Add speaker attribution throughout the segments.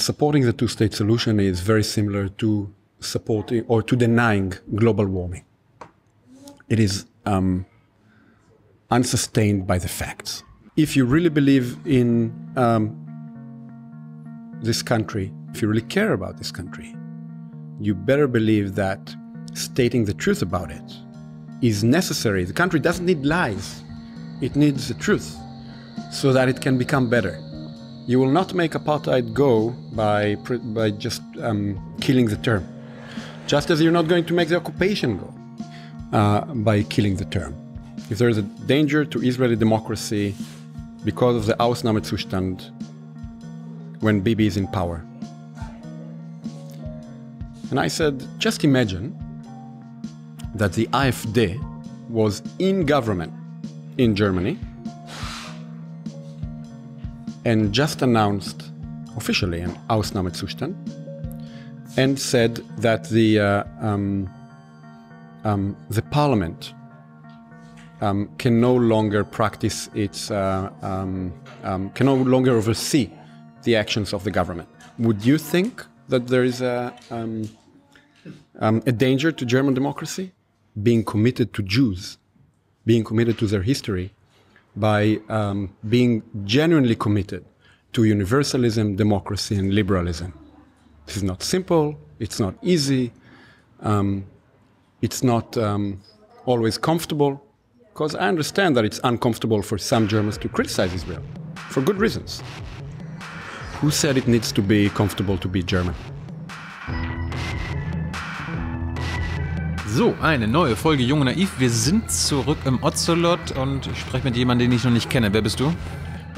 Speaker 1: supporting the two state solution is very similar to supporting or to denying global warming. It is um, unsustained by the facts. If you really believe in um, this country, if you really care about this country, you better believe that stating the truth about it is necessary. The country doesn't need lies, it needs the truth so that it can become better. You will not make apartheid go by, by just um, killing the term, just as you're not going to make the occupation go uh, by killing the term. If there is a danger to Israeli democracy because of the Ausnahmezustand when Bibi is in power. And I said, just imagine that the AfD was in government in Germany and just announced officially an Ausnahmezustand and said that the, uh, um, um, the parliament um, can no longer practice its, uh, um, um, can no longer oversee the actions of the government. Would you think that there is a, um, a danger to German democracy? Being committed to Jews, being committed to their history, by um, being genuinely committed to universalism, democracy, and liberalism. This is not simple, it's not easy, um, it's not um, always comfortable, because I understand that it's uncomfortable for some Germans to criticize Israel, for good reasons. Who said it needs to be comfortable to be German?
Speaker 2: So, eine neue Folge Junge Naiv. Wir sind zurück im Ocelot und ich spreche mit jemandem, den ich noch nicht kenne. Wer bist du?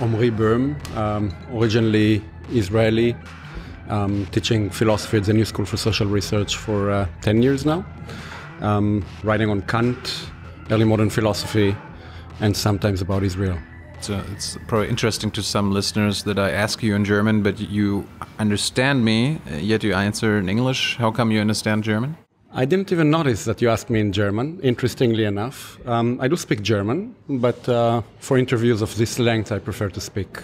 Speaker 1: Omri Böhm, um, originally Israeli, um, teaching philosophy at the New School for Social Research for uh, 10 years now, um, writing on Kant, early modern philosophy, and sometimes about Israel.
Speaker 2: So it's probably interesting to some listeners that I ask you in German, but you understand me, yet you answer in English. How come you understand German?
Speaker 1: I didn't even notice that you asked me in German, interestingly enough. Um, I do speak German, but uh, for interviews of this length, I prefer to speak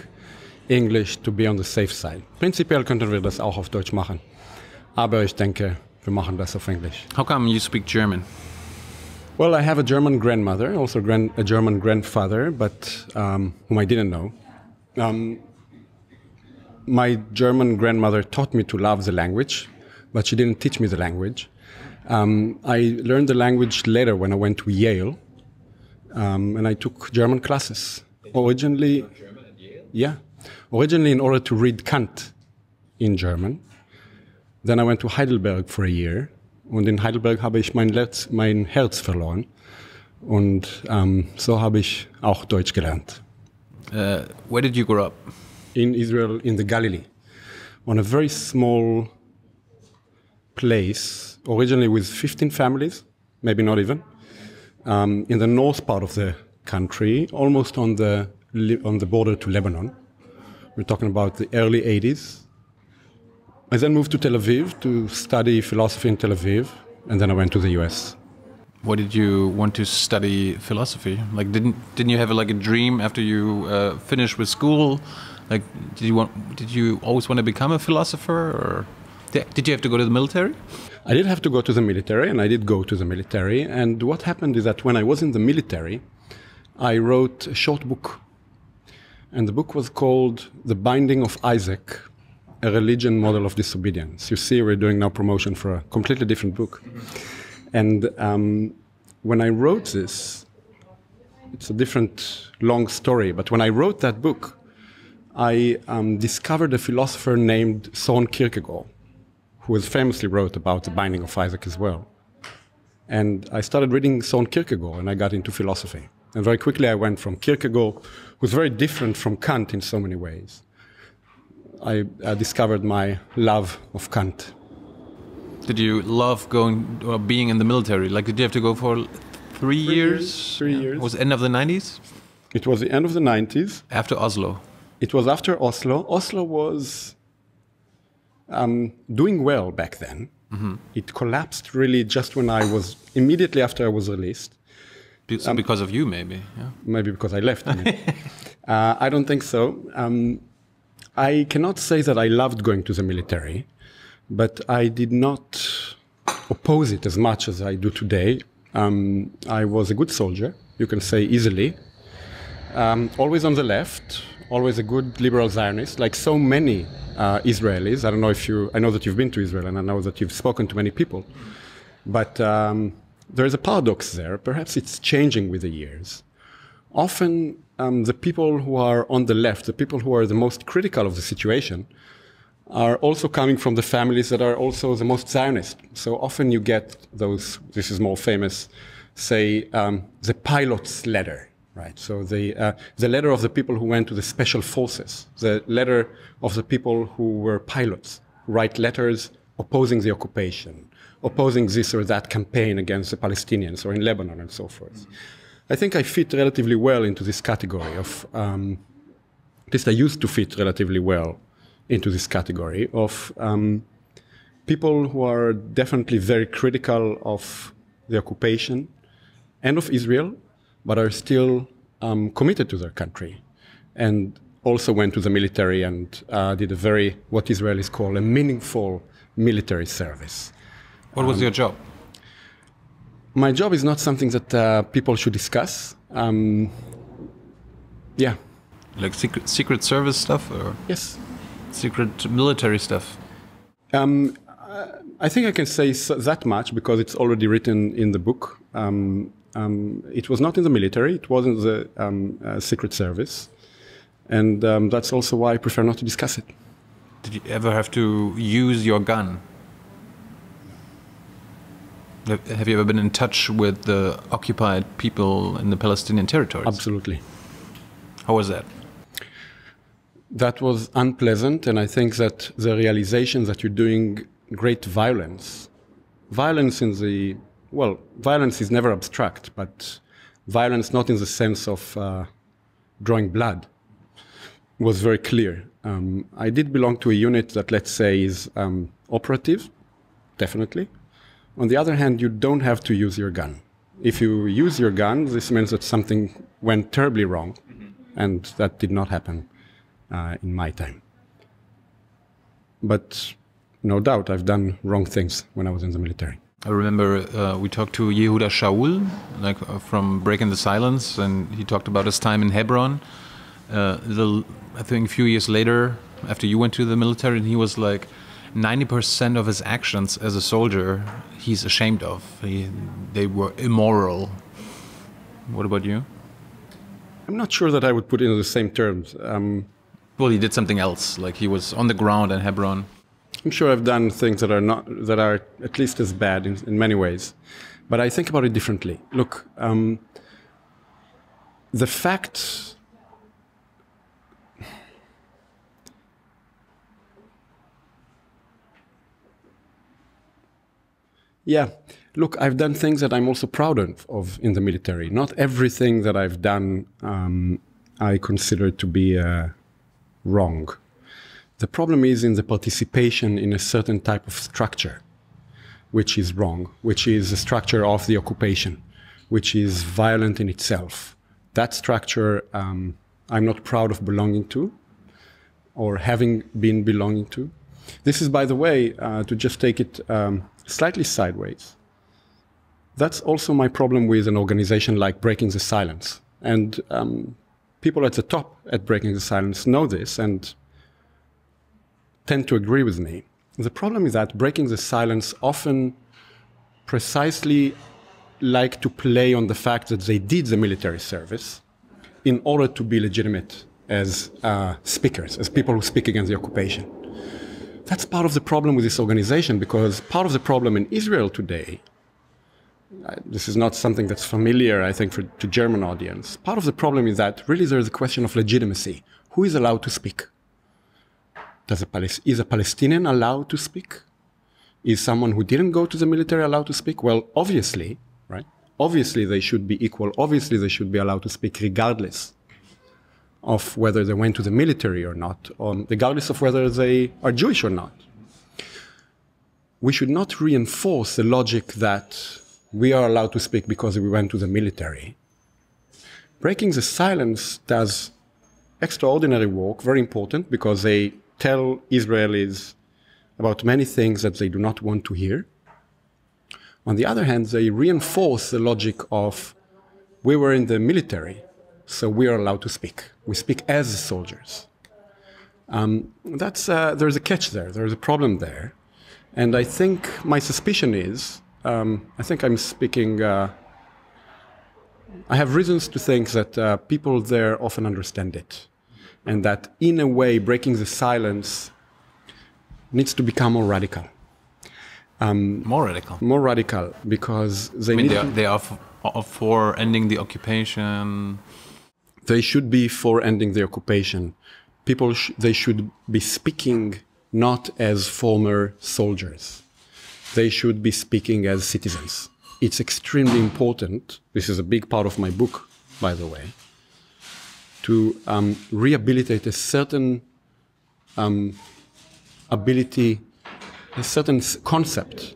Speaker 1: English to be on the safe side. Prinzipiell könnten wir das auch auf Deutsch machen. Aber ich denke, wir machen das auf Englisch.
Speaker 2: How come you speak German?
Speaker 1: Well, I have a German grandmother, also grand, a German grandfather, but um, whom I didn't know. Um, my German grandmother taught me to love the language, but she didn't teach me the language. Um, I learned the language later when I went to Yale, um, and I took German classes. Originally, yeah, originally in order to read Kant in German. Then I went to Heidelberg for a year, und in Heidelberg habe ich mein, Letz, mein Herz verloren. Und ähm, so habe ich auch Deutsch gelernt.
Speaker 2: Uh, where did you grow up?
Speaker 1: In Israel, in the Galilee, on a very small place, originally with 15 families, maybe not even, um, in the north part of the country, almost on the, on the border to Lebanon. We're talking about the early 80s. I then moved to Tel Aviv to study philosophy in Tel Aviv, and then I went to the US.
Speaker 2: Why did you want to study philosophy? Like, didn't didn't you have like a dream after you uh, finished with school? Like, did you want? Did you always want to become a philosopher, or did you have to go to the military?
Speaker 1: I did have to go to the military, and I did go to the military. And what happened is that when I was in the military, I wrote a short book. And the book was called The Binding of Isaac A Religion Model of Disobedience. You see, we're doing now promotion for a completely different book. And um, when I wrote this, it's a different long story, but when I wrote that book, I um, discovered a philosopher named Soren Kierkegaard who has famously wrote about the binding of Isaac as well. And I started reading Soren Kierkegaard and I got into philosophy. And very quickly I went from Kierkegaard, who's very different from Kant in so many ways. I, I discovered my love of Kant.
Speaker 2: Did you love going or being in the military? Like, did you have to go for three,
Speaker 1: Three
Speaker 2: years?
Speaker 1: years, three years.
Speaker 2: Was end of the 90s?
Speaker 1: It was the end of the 90s.
Speaker 2: After Oslo.
Speaker 1: It was after Oslo. Oslo was um, doing well back then. It collapsed really just when I was immediately after I was released.
Speaker 2: Be- so because of you, maybe. Yeah.
Speaker 1: Maybe because I left. I, mean. uh, I don't think so. Um, I cannot say that I loved going to the military, but I did not oppose it as much as I do today. Um, I was a good soldier, you can say easily. Um, always on the left, always a good liberal Zionist, like so many uh, Israelis. I don't know if you, I know that you've been to Israel and I know that you've spoken to many people. But um, there is a paradox there. Perhaps it's changing with the years. Often, um, the people who are on the left, the people who are the most critical of the situation, are also coming from the families that are also the most Zionist. So often you get those, this is more famous, say, um, the pilot's letter right? So the, uh, the letter of the people who went to the special forces, the letter of the people who were pilots, write letters opposing the occupation, opposing this or that campaign against the Palestinians or in Lebanon and so forth. I think I fit relatively well into this category of, um, at least I used to fit relatively well into this category of um, people who are definitely very critical of the occupation and of Israel but are still um, committed to their country and also went to the military and uh, did a very, what Israelis call a meaningful military service.
Speaker 2: What was um, your job?
Speaker 1: My job is not something that uh, people should discuss. Um, yeah.
Speaker 2: Like secret, secret service stuff? or
Speaker 1: Yes.
Speaker 2: Secret military stuff?
Speaker 1: Um, I think I can say so that much because it's already written in the book. Um, um, it was not in the military, it was in the um, uh, Secret Service. And um, that's also why I prefer not to discuss it.
Speaker 2: Did you ever have to use your gun? Have you ever been in touch with the occupied people in the Palestinian territories?
Speaker 1: Absolutely.
Speaker 2: How was that?
Speaker 1: That was unpleasant, and I think that the realization that you're doing great violence, violence in the well, violence is never abstract, but violence not in the sense of uh, drawing blood was very clear. Um, I did belong to a unit that, let's say, is um, operative, definitely. On the other hand, you don't have to use your gun. If you use your gun, this means that something went terribly wrong, mm -hmm. and that did not happen uh, in my time. But no doubt, I've done wrong things when I was in the military.
Speaker 2: I remember uh, we talked to Yehuda Shaul, like uh, from Breaking the Silence, and he talked about his time in Hebron. Uh, the, I think a few years later, after you went to the military, and he was like, 90% of his actions as a soldier, he's ashamed of. He, they were immoral. What about you?
Speaker 1: I'm not sure that I would put it in the same terms. Um,
Speaker 2: well, he did something else. Like he was on the ground in Hebron.
Speaker 1: I'm sure I've done things that are not that are at least as bad in, in many ways, but I think about it differently. Look, um, the fact. Yeah, look, I've done things that I'm also proud of, in the military. Not everything that I've done um, I consider to be uh, wrong. The problem is in the participation in a certain type of structure, which is wrong, which is the structure of the occupation, which is violent in itself. That structure um, I'm not proud of belonging to or having been belonging to. This is, by the way, uh, to just take it um, slightly sideways. That's also my problem with an organization like Breaking the Silence. And um, people at the top at Breaking the Silence know this, and tend to agree with me. The problem is that breaking the silence often precisely like to play on the fact that they did the military service in order to be legitimate as uh, speakers, as people who speak against the occupation. That's part of the problem with this organization because part of the problem in Israel today, this is not something that's familiar, I think, for, to German audience. Part of the problem is that really there's a question of legitimacy. Who is allowed to speak? Does a is a Palestinian allowed to speak? Is someone who didn't go to the military allowed to speak? Well, obviously, right? Obviously, they should be equal. Obviously, they should be allowed to speak regardless of whether they went to the military or not, regardless of whether they are Jewish or not. We should not reinforce the logic that we are allowed to speak because we went to the military. Breaking the silence does extraordinary work, very important because they tell Israelis about many things that they do not want to hear. On the other hand, they reinforce the logic of we were in the military, so we are allowed to speak. We speak as soldiers. Um, that's, uh, there's a catch there, there's a problem there. And I think my suspicion is um, I think I'm speaking. Uh, I have reasons to think that uh, people there often understand it, and that in a way, breaking the silence needs to become more radical.
Speaker 2: Um, more radical.
Speaker 1: More radical because they
Speaker 2: I mean,
Speaker 1: need.
Speaker 2: They are, they are, for ending the occupation.
Speaker 1: They should be for ending the occupation. People, sh they should be speaking not as former soldiers they should be speaking as citizens. It's extremely important. This is a big part of my book, by the way, to um, rehabilitate a certain um, ability, a certain concept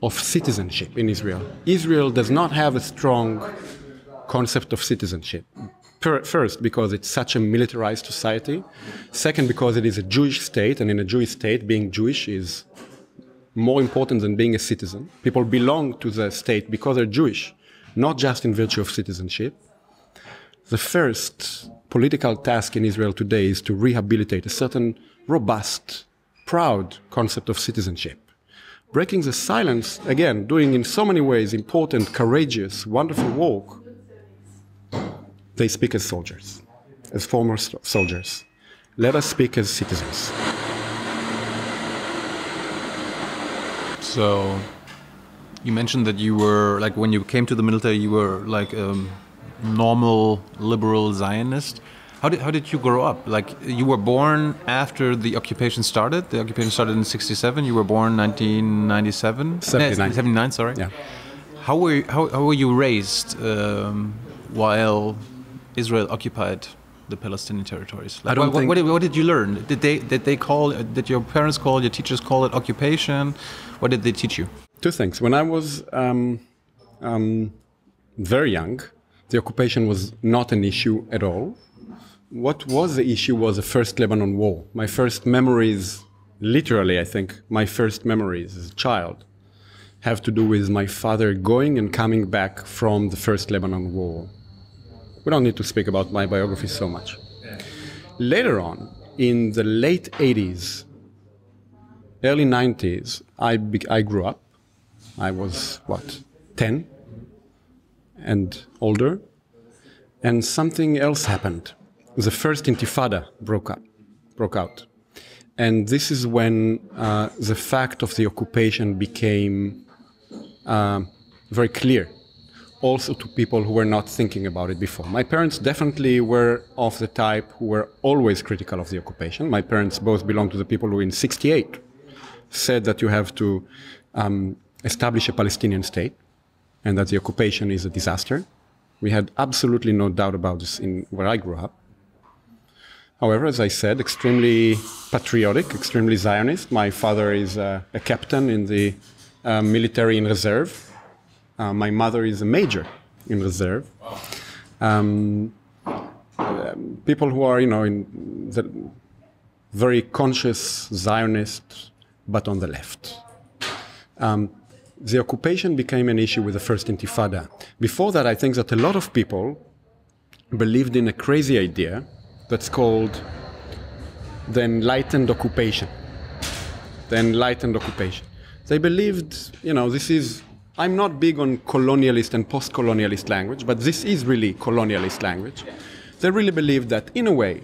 Speaker 1: of citizenship in Israel. Israel does not have a strong concept of citizenship. First, because it's such a militarized society. Second, because it is a Jewish state, and in a Jewish state, being Jewish is more important than being a citizen. People belong to the state because they're Jewish, not just in virtue of citizenship. The first political task in Israel today is to rehabilitate a certain robust, proud concept of citizenship. Breaking the silence, again, doing in so many ways important, courageous, wonderful work, they speak as soldiers, as former soldiers. Let us speak as citizens.
Speaker 2: So, you mentioned that you were like when you came to the military, you were like a normal liberal Zionist. How did how did you grow up? Like you were born after the occupation started. The occupation started in '67. You were born 1997.
Speaker 1: 79.
Speaker 2: 79. Sorry.
Speaker 1: Yeah.
Speaker 2: How were you, how, how were you raised um, while Israel occupied the Palestinian territories? Like,
Speaker 1: I don't
Speaker 2: what,
Speaker 1: think
Speaker 2: what, what, did you learn? Did they did they call? Did your parents call? Your teachers call it occupation? What did they teach you?
Speaker 1: Two things. When I was um, um, very young, the occupation was not an issue at all. What was the issue was the first Lebanon War. My first memories, literally, I think, my first memories as a child, have to do with my father going and coming back from the first Lebanon War. We don't need to speak about my biography so much. Later on, in the late 80s, early 90s, I, I grew up. I was, what, 10 and older. And something else happened. The first intifada broke up, broke out. And this is when uh, the fact of the occupation became uh, very clear, also to people who were not thinking about it before. My parents definitely were of the type who were always critical of the occupation. My parents both belong to the people who, in 68, said that you have to um, establish a Palestinian state and that the occupation is a disaster. We had absolutely no doubt about this in where I grew up. However, as I said, extremely patriotic, extremely Zionist. My father is a captain in the uh, military in reserve. Uh, my mother is a major in reserve. Um, people who are, you know, in the very conscious Zionist but on the left. Um, the occupation became an issue with the first intifada. Before that, I think that a lot of people believed in a crazy idea that's called the enlightened occupation. The enlightened occupation. They believed, you know, this is, I'm not big on colonialist and post colonialist language, but this is really colonialist language. They really believed that, in a way,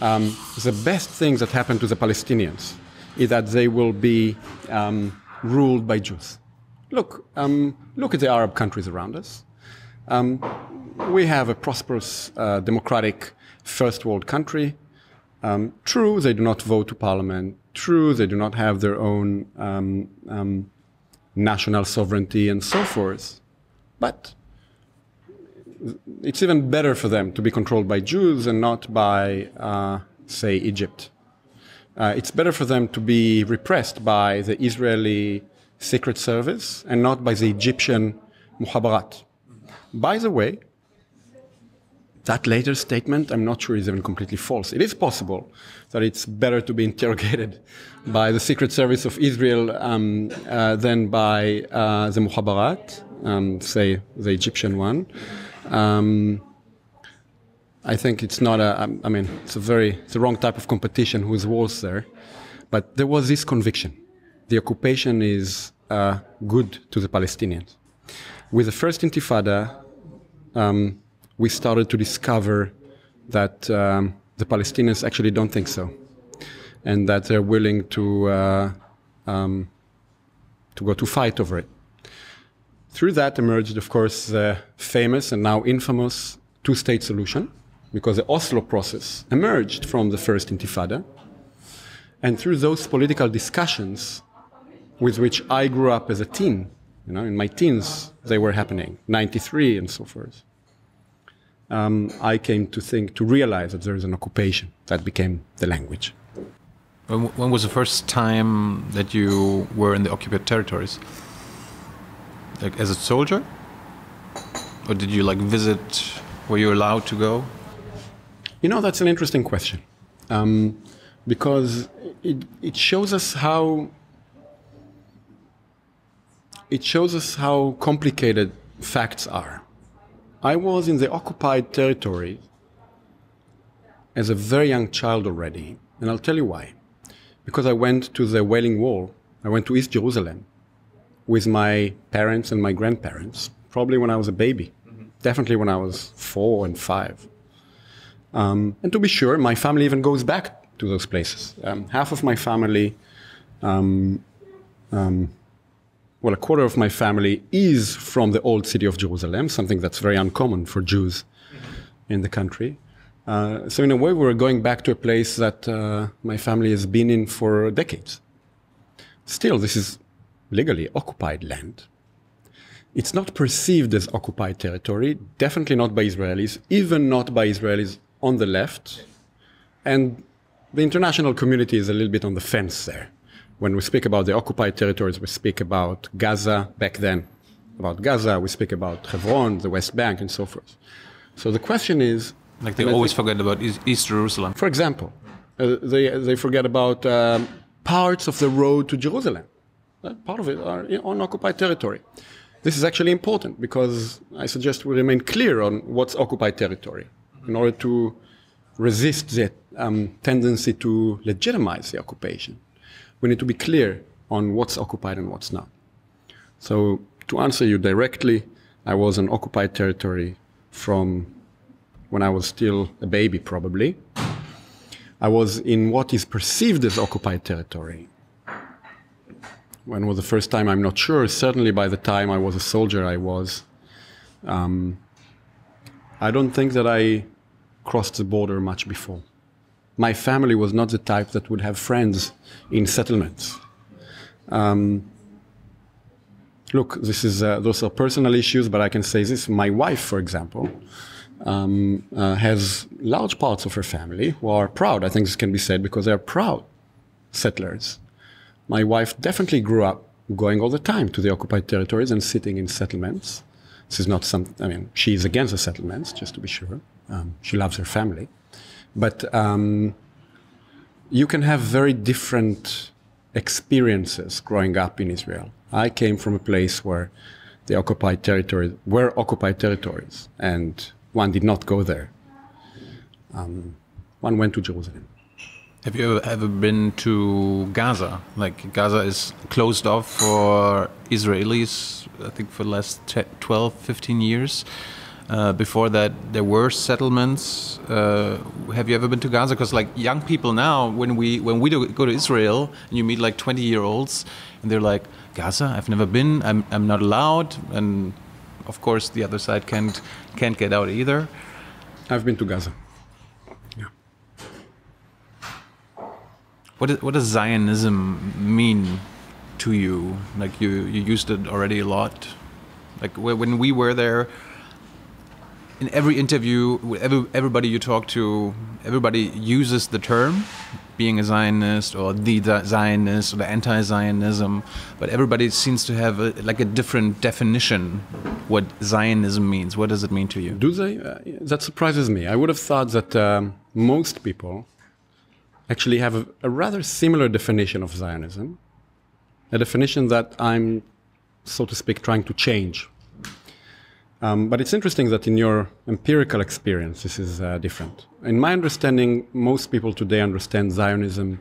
Speaker 1: um, the best things that happened to the Palestinians is that they will be um, ruled by Jews. Look, um, look at the Arab countries around us. Um, we have a prosperous, uh, democratic first world country. Um, true, they do not vote to parliament. True, they do not have their own um, um, national sovereignty and so forth. But it's even better for them to be controlled by Jews and not by, uh, say, Egypt uh, it's better for them to be repressed by the Israeli Secret Service and not by the Egyptian Mukhabarat. By the way, that later statement, I'm not sure is even completely false. It is possible that it's better to be interrogated by the Secret Service of Israel um, uh, than by uh, the Mukhabarat, um, say the Egyptian one. Um, I think it's not a, I mean, it's a very, it's the wrong type of competition who's worse there. But there was this conviction. The occupation is uh, good to the Palestinians. With the first Intifada, um, we started to discover that um, the Palestinians actually don't think so, and that they're willing to uh, um, to go to fight over it. Through that emerged, of course, the famous and now infamous two-state solution, because the Oslo process emerged from the first Intifada, and through those political discussions, with which I grew up as a teen, you know, in my teens, they were happening, 93 and so forth um, I came to think, to realize that there is an occupation that became the language.
Speaker 2: When, when, was the first time that you were in the occupied territories? Like as a soldier? Or did you like visit, were you allowed to go?
Speaker 1: You know, that's an interesting question. Um, because it, it shows us how it shows us how complicated facts are. I was in the occupied territory as a very young child already, and I'll tell you why. Because I went to the Wailing Wall, I went to East Jerusalem with my parents and my grandparents, probably when I was a baby, mm-hmm. definitely when I was four and five. Um, and to be sure, my family even goes back to those places. Um, half of my family um, um well, a quarter of my family is from the old city of Jerusalem, something that's very uncommon for Jews in the country. Uh, so, in a way, we're going back to a place that uh, my family has been in for decades. Still, this is legally occupied land. It's not perceived as occupied territory, definitely not by Israelis, even not by Israelis on the left. And the international community is a little bit on the fence there when we speak about the occupied territories, we speak about Gaza back then, about Gaza, we speak about Hebron, the West Bank, and so forth. So the question is.
Speaker 2: Like they always forget about East Jerusalem.
Speaker 1: For example, uh, they, they forget about um, parts of the road to Jerusalem. Uh, part of it are on occupied territory. This is actually important because I suggest we remain clear on what's occupied territory in order to resist the um, tendency to legitimize the occupation we need to be clear on what's occupied and what's not. So to answer you directly, I was on occupied territory from when I was still a baby, probably. I was in what is perceived as occupied territory. When was the first time? I'm not sure. Certainly by the time I was a soldier, I was. Um, I don't think that I crossed the border much before my family was not the type that would have friends in settlements. Um, look, this is uh, those are personal issues, but I can say this: my wife, for example, um, uh, has large parts of her family who are proud. I think this can be said because they are proud settlers. My wife definitely grew up going all the time to the occupied territories and sitting in settlements. This is not some. I mean, she is against the settlements, just to be sure. Um, she loves her family. But um, you can have very different experiences growing up in Israel. I came from a place where the occupied territories were occupied territories, and one did not go there. Um, one went to Jerusalem.
Speaker 2: Have you ever, ever been to Gaza? Like Gaza is closed off for Israelis, I think for the last 12, 15 years. Uh, before that, there were settlements. Uh, have you ever been to Gaza? Because like young people now, when we when we do, go to Israel and you meet like 20 year olds, and they're like, Gaza, I've never been. I'm I'm not allowed. And of course, the other side can't can't get out either.
Speaker 1: I've been to Gaza. Yeah.
Speaker 2: What is, what does Zionism mean to you? Like you you used it already a lot. Like when we were there in every interview, every, everybody you talk to, everybody uses the term being a Zionist or the Zionist or the anti-Zionism, but everybody seems to have a, like a different definition what Zionism means. What does it mean to you?
Speaker 1: Do they? Uh, that surprises me. I would have thought that um, most people actually have a, a rather similar definition of Zionism, a definition that I'm, so to speak, trying to change um, but it's interesting that in your empirical experience, this is uh, different. In my understanding, most people today understand Zionism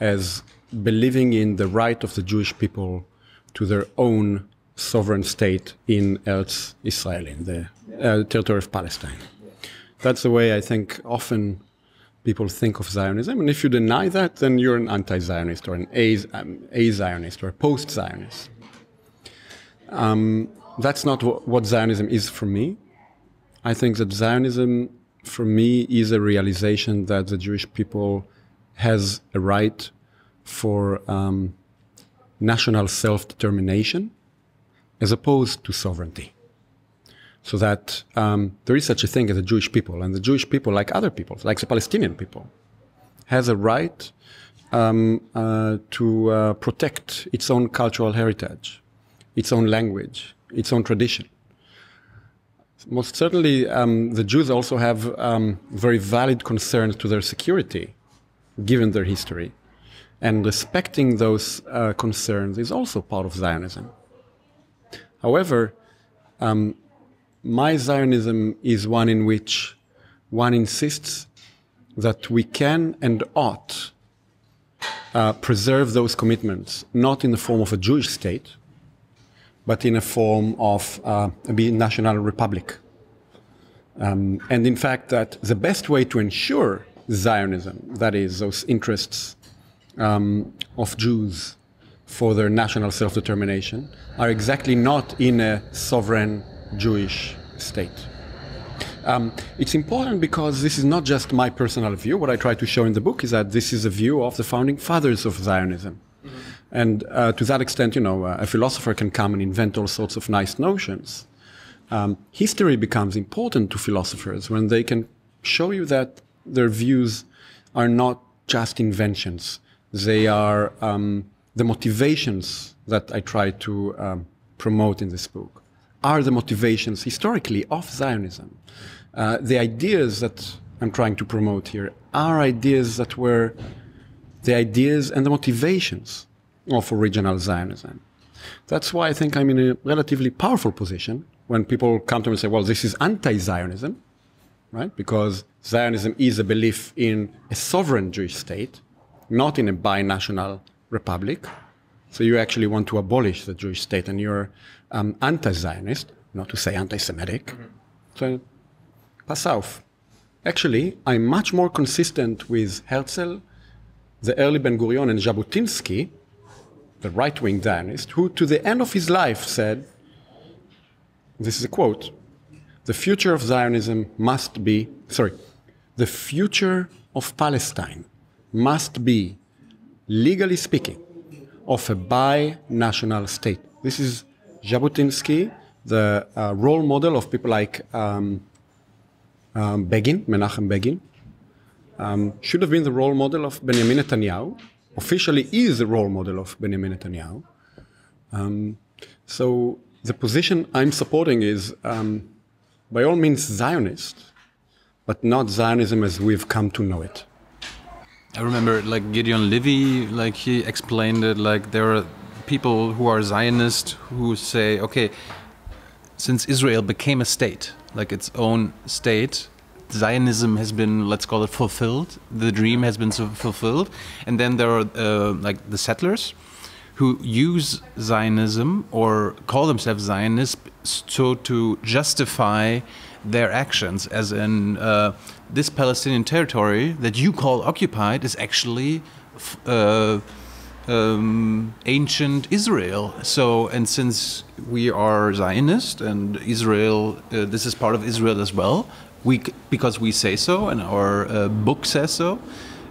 Speaker 1: as believing in the right of the Jewish people to their own sovereign state in Eretz Israel, in the uh, territory of Palestine. That's the way I think often people think of Zionism. And if you deny that, then you're an anti Zionist or an um, a Zionist or a post Zionist. Um, that's not what, what Zionism is for me. I think that Zionism, for me, is a realization that the Jewish people has a right for um, national self-determination as opposed to sovereignty. So that um, there is such a thing as a Jewish people, and the Jewish people, like other people, like the Palestinian people, has a right um, uh, to uh, protect its own cultural heritage, its own language, its own tradition. Most certainly, um, the Jews also have um, very valid concerns to their security, given their history. And respecting those uh, concerns is also part of Zionism. However, um, my Zionism is one in which one insists that we can and ought uh, preserve those commitments, not in the form of a Jewish state, but in a form of uh, a national republic. Um, and in fact, that the best way to ensure Zionism, that is, those interests um, of Jews for their national self determination, are exactly not in a sovereign Jewish state. Um, it's important because this is not just my personal view. What I try to show in the book is that this is a view of the founding fathers of Zionism. And uh, to that extent, you know, uh, a philosopher can come and invent all sorts of nice notions. Um, history becomes important to philosophers when they can show you that their views are not just inventions. They are um, the motivations that I try to um, promote in this book are the motivations historically of Zionism. Uh, the ideas that I'm trying to promote here are ideas that were the ideas and the motivations of original Zionism. That's why I think I'm in a relatively powerful position when people come to me and say, well, this is anti Zionism, right? Because Zionism is a belief in a sovereign Jewish state, not in a binational republic. So you actually want to abolish the Jewish state and you're um, anti Zionist, not to say anti Semitic. Mm-hmm. So pass off. Actually, I'm much more consistent with Herzl, the early Ben Gurion, and Jabotinsky the right wing Zionist, who to the end of his life said, this is a quote, the future of Zionism must be, sorry, the future of Palestine must be, legally speaking, of a bi-national state. This is Jabotinsky, the uh, role model of people like um, um, Begin, Menachem Begin, um, should have been the role model of Benjamin Netanyahu, officially is a role model of Benjamin Netanyahu. Um, so the position I'm supporting is, um, by all means, Zionist, but not Zionism as we've come to know it.
Speaker 2: I remember, like Gideon Levy, like he explained it. Like there are people who are Zionist who say, okay, since Israel became a state, like its own state, Zionism has been, let's call it, fulfilled. The dream has been fulfilled, and then there are uh, like the settlers who use Zionism or call themselves Zionists so to justify their actions, as in uh, this Palestinian territory that you call occupied is actually. Uh, um, ancient Israel. So, and since we are Zionist and Israel, uh, this is part of Israel as well, we because we say so and our uh, book says so.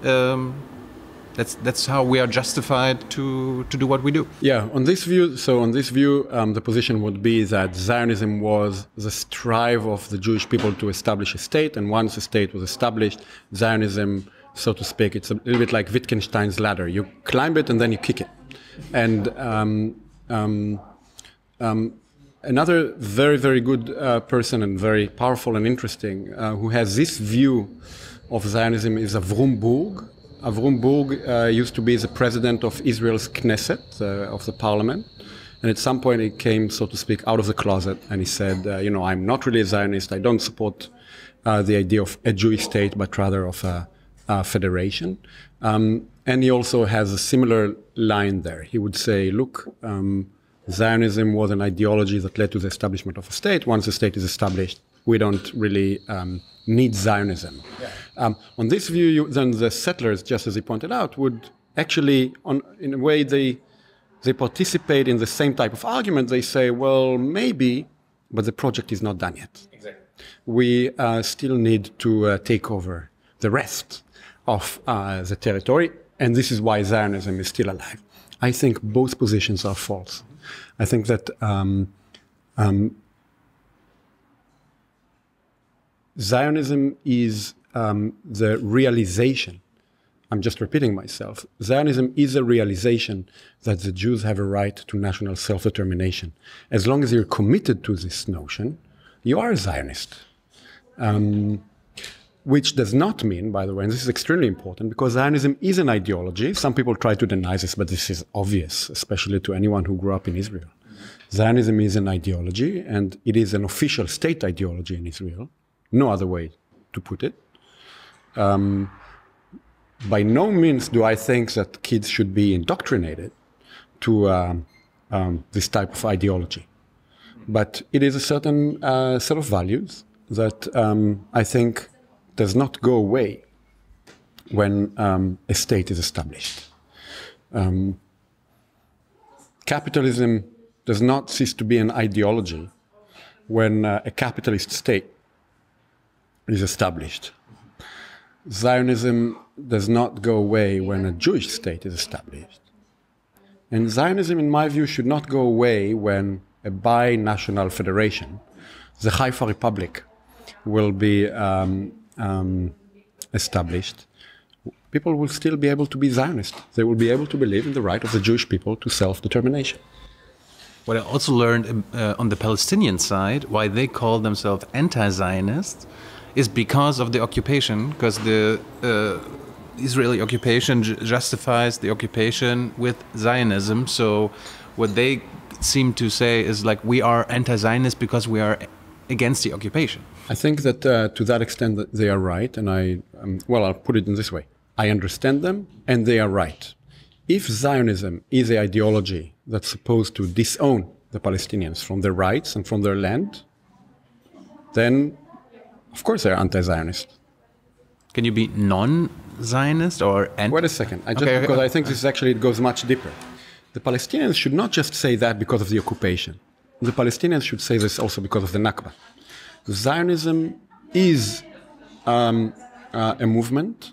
Speaker 2: Um, that's that's how we are justified to to do what we do.
Speaker 1: Yeah, on this view, so on this view, um, the position would be that Zionism was the strive of the Jewish people to establish a state, and once a state was established, Zionism, so to speak, it's a little bit like Wittgenstein's ladder. You climb it and then you kick it, and um, um, um another very very good uh, person and very powerful and interesting uh, who has this view of Zionism is Avrum Burg. Avrum Burg uh, used to be the president of Israel's Knesset, uh, of the parliament. And at some point, he came, so to speak, out of the closet and he said, uh, You know, I'm not really a Zionist. I don't support uh, the idea of a Jewish state, but rather of a, a federation. Um, and he also has a similar line there. He would say, Look, um, Zionism was an ideology that led to the establishment of a state. Once a state is established, we don't really um, need Zionism. Yeah. Um, on this view, you, then the settlers, just as he pointed out, would actually, on, in a way, they, they participate in the same type of argument. They say, well, maybe, but the project is not done yet. Exactly. We uh, still need to uh, take over the rest of uh, the territory, and this is why Zionism is still alive. I think both positions are false. I think that um, um, Zionism is um, the realization. I'm just repeating myself. Zionism is a realization that the Jews have a right to national self determination. As long as you're committed to this notion, you are a Zionist. Um, which does not mean, by the way, and this is extremely important, because Zionism is an ideology. Some people try to deny this, but this is obvious, especially to anyone who grew up in Israel. Zionism is an ideology, and it is an official state ideology in Israel no other way to put it. Um, by no means do I think that kids should be indoctrinated to um, um, this type of ideology. But it is a certain uh, set of values that um, I think does not go away when um, a state is established. Um, capitalism does not cease to be an ideology when uh, a capitalist state is established. Zionism does not go away when a Jewish state is established. And Zionism, in my view, should not go away when a bi-national federation, the Haifa Republic, will be um, um, established. People will still be able to be Zionist. They will be able to believe in the right of the Jewish people to self-determination.
Speaker 2: What I also learned uh, on the Palestinian side, why they call themselves anti-Zionist, is because of the occupation, because the uh, Israeli occupation justifies the occupation with Zionism. So what they seem to say is like we are anti-Zionist because we are against the occupation.
Speaker 1: I think that uh, to that extent that they are right, and I um, well I'll put it in this way: I understand them, and they are right. If Zionism is an ideology that's supposed to disown the Palestinians from their rights and from their land, then of course, they're anti-Zionist.
Speaker 2: Can you be non-Zionist or? Anti-
Speaker 1: Wait a second. I just okay, because okay. I think this actually it goes much deeper. The Palestinians should not just say that because of the occupation. The Palestinians should say this also because of the Nakba. Zionism is um, uh, a movement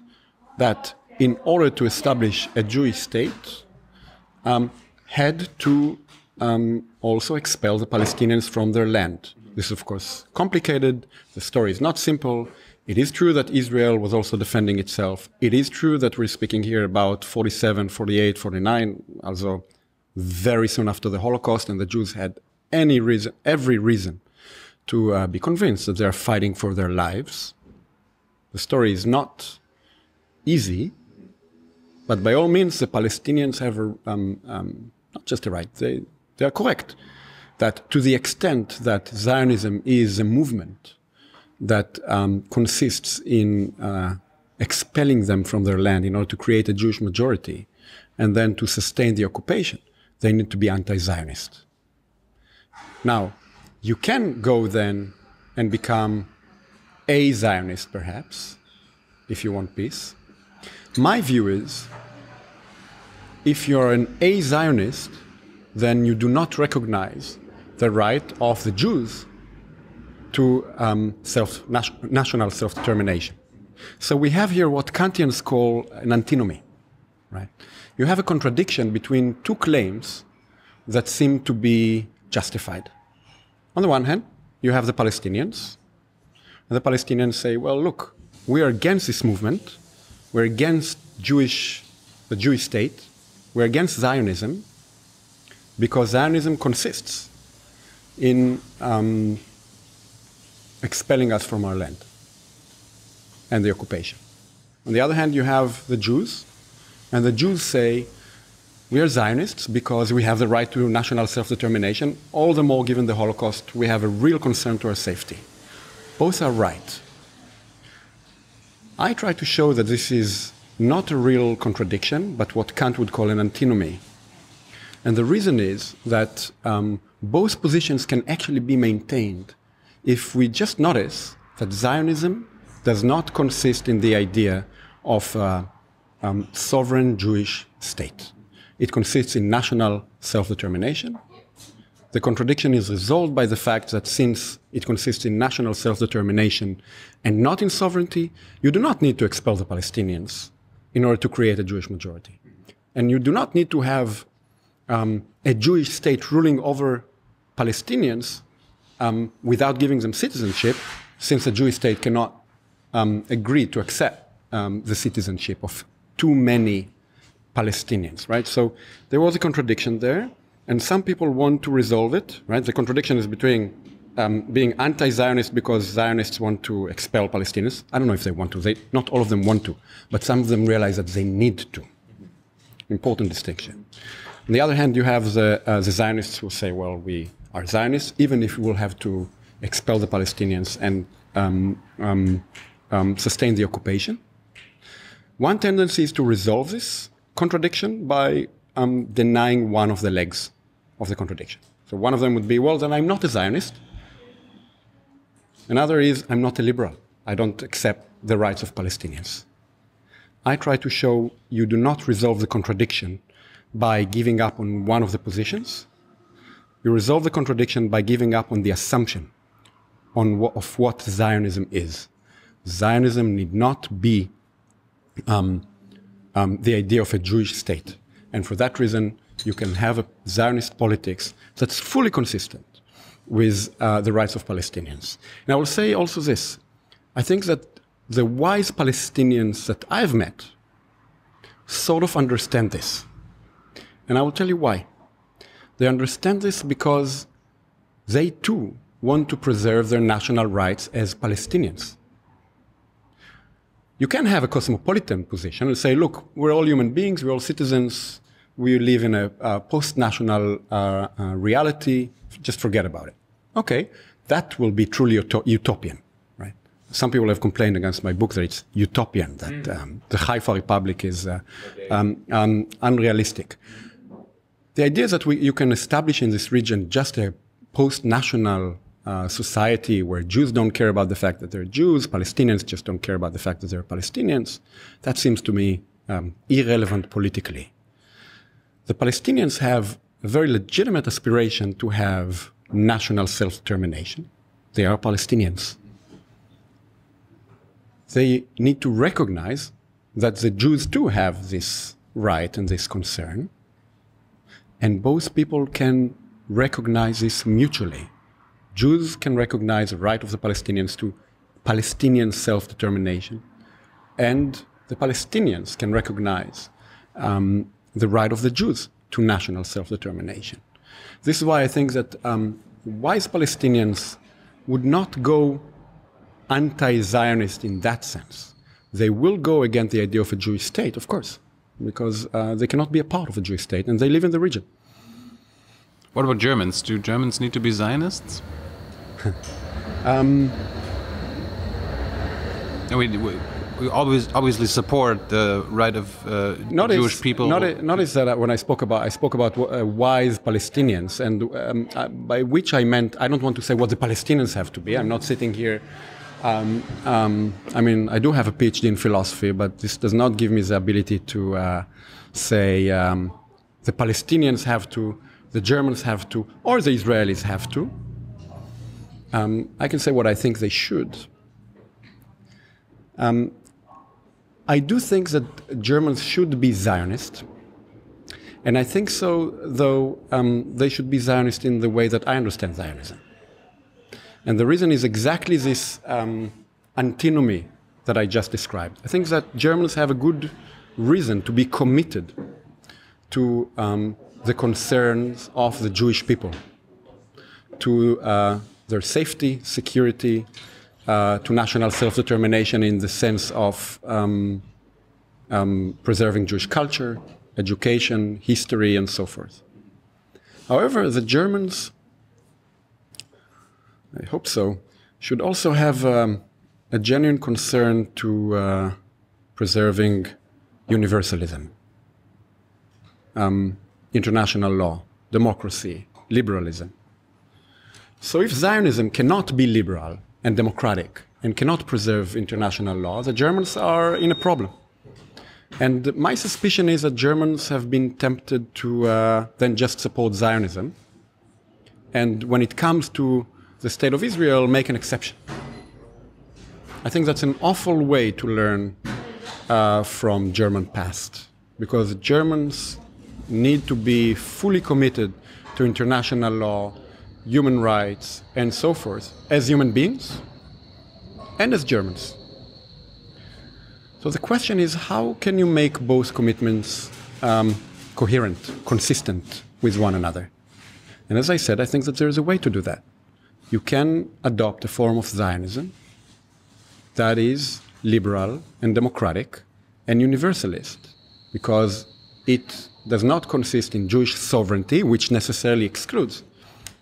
Speaker 1: that, in order to establish a Jewish state, um, had to um, also expel the Palestinians from their land. This is, of course, complicated. The story is not simple. It is true that Israel was also defending itself. It is true that we're speaking here about 47, 48, 49, also very soon after the Holocaust, and the Jews had any reason, every reason to uh, be convinced that they're fighting for their lives. The story is not easy, but by all means, the Palestinians have a, um, um, not just a right, they, they are correct that to the extent that Zionism is a movement that um, consists in uh, expelling them from their land in order to create a Jewish majority and then to sustain the occupation, they need to be anti Zionist. Now, you can go then and become a Zionist, perhaps, if you want peace. My view is if you're an a Zionist, then you do not recognize the right of the Jews to um, self, national self determination. So we have here what Kantians call an antinomy. right? You have a contradiction between two claims that seem to be justified. On the one hand, you have the Palestinians, and the Palestinians say, well, look, we are against this movement, we're against Jewish, the Jewish state, we're against Zionism, because Zionism consists in um, expelling us from our land and the occupation. On the other hand, you have the Jews, and the Jews say, we are Zionists because we have the right to national self determination, all the more given the Holocaust, we have a real concern to our safety. Both are right. I try to show that this is not a real contradiction, but what Kant would call an antinomy. And the reason is that um, both positions can actually be maintained if we just notice that Zionism does not consist in the idea of a um, sovereign Jewish state. It consists in national self determination. The contradiction is resolved by the fact that since it consists in national self determination and not in sovereignty, you do not need to expel the Palestinians in order to create a Jewish majority. And you do not need to have um, a Jewish state ruling over Palestinians um, without giving them citizenship, since a Jewish state cannot um, agree to accept um, the citizenship of too many Palestinians, right? So there was a contradiction there, and some people want to resolve it, right? The contradiction is between um, being anti-Zionist because Zionists want to expel Palestinians. I don't know if they want to. They, not all of them want to, but some of them realize that they need to. Important distinction. On the other hand, you have the, uh, the Zionists who say, well, we are Zionists, even if we will have to expel the Palestinians and um, um, um, sustain the occupation. One tendency is to resolve this contradiction by um, denying one of the legs of the contradiction. So one of them would be, well, then I'm not a Zionist. Another is, I'm not a liberal. I don't accept the rights of Palestinians. I try to show you do not resolve the contradiction by giving up on one of the positions. You resolve the contradiction by giving up on the assumption on what, of what Zionism is. Zionism need not be um, um, the idea of a Jewish state. And for that reason, you can have a Zionist politics that's fully consistent with uh, the rights of Palestinians. And I will say also this I think that the wise Palestinians that I've met sort of understand this. And I will tell you why. They understand this because they too want to preserve their national rights as Palestinians. You can have a cosmopolitan position and say, look, we're all human beings, we're all citizens, we live in a, a post national uh, uh, reality, just forget about it. Okay, that will be truly utopian, right? Some people have complained against my book that it's utopian, that mm. um, the Haifa Republic is uh, um, um, unrealistic. The idea is that we, you can establish in this region just a post national uh, society where Jews don't care about the fact that they're Jews, Palestinians just don't care about the fact that they're Palestinians, that seems to me um, irrelevant politically. The Palestinians have a very legitimate aspiration to have national self determination. They are Palestinians. They need to recognize that the Jews too have this right and this concern. And both people can recognize this mutually. Jews can recognize the right of the Palestinians to Palestinian self determination, and the Palestinians can recognize um, the right of the Jews to national self determination. This is why I think that um, wise Palestinians would not go anti Zionist in that sense. They will go against the idea of a Jewish state, of course, because uh, they cannot be a part of a Jewish state and they live in the region.
Speaker 2: What about Germans? Do Germans need to be Zionists?
Speaker 1: Um,
Speaker 2: we, we, we, always obviously support the right of uh, Jewish people.
Speaker 1: Not, notice that when I spoke about I spoke about uh, wise Palestinians, and um, uh, by which I meant I don't want to say what the Palestinians have to be. I'm not sitting here. Um, um, I mean, I do have a PhD in philosophy, but this does not give me the ability to uh, say um, the Palestinians have to, the Germans have to, or the Israelis have to. Um, I can say what I think they should. Um, I do think that Germans should be Zionist. And I think so, though um, they should be Zionist in the way that I understand Zionism. And the reason is exactly this um, antinomy that I just described. I think that Germans have a good reason to be committed to um, the concerns of the Jewish people, to uh, their safety, security, uh, to national self determination in the sense of um, um, preserving Jewish culture, education, history, and so forth. However, the Germans I hope so, should also have um, a genuine concern to uh, preserving universalism, um, international law, democracy, liberalism. So if Zionism cannot be liberal and democratic and cannot preserve international law, the Germans are in a problem. And my suspicion is that Germans have been tempted to uh, then just support Zionism. And when it comes to the state of Israel make an exception. I think that's an awful way to learn uh, from German past because Germans need to be fully committed to international law, human rights, and so forth as human beings and as Germans. So the question is how can you make both commitments um, coherent, consistent with one another? And as I said, I think that there is a way to do that you can adopt a form of Zionism that is liberal and democratic and universalist because it does not consist in Jewish sovereignty, which necessarily excludes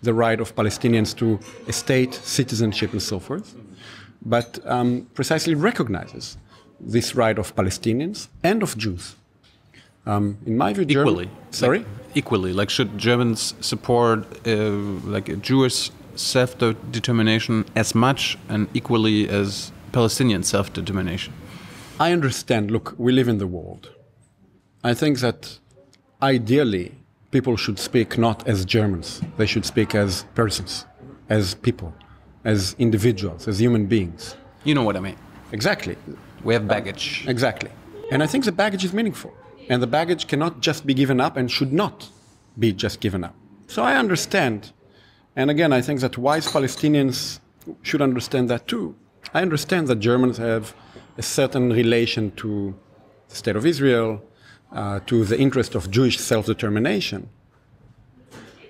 Speaker 1: the right of Palestinians to a state, citizenship, and so forth, but um, precisely recognizes this right of Palestinians and of Jews. Um, in my view,
Speaker 2: equally.
Speaker 1: German, sorry,
Speaker 2: like, equally. Like, should Germans support uh, like a Jewish self determination as much and equally as Palestinian self determination?
Speaker 1: I understand. Look, we live in the world. I think that ideally people should speak not as Germans, they should speak as persons, as people, as individuals, as human beings.
Speaker 2: You know what I mean?
Speaker 1: Exactly.
Speaker 2: We have baggage.
Speaker 1: Uh, exactly. And I think the baggage is meaningful. And the baggage cannot just be given up and should not be just given up. So I understand and again, I think that wise Palestinians should understand that too. I understand that Germans have a certain relation to the state of Israel, uh, to the interest of Jewish self-determination.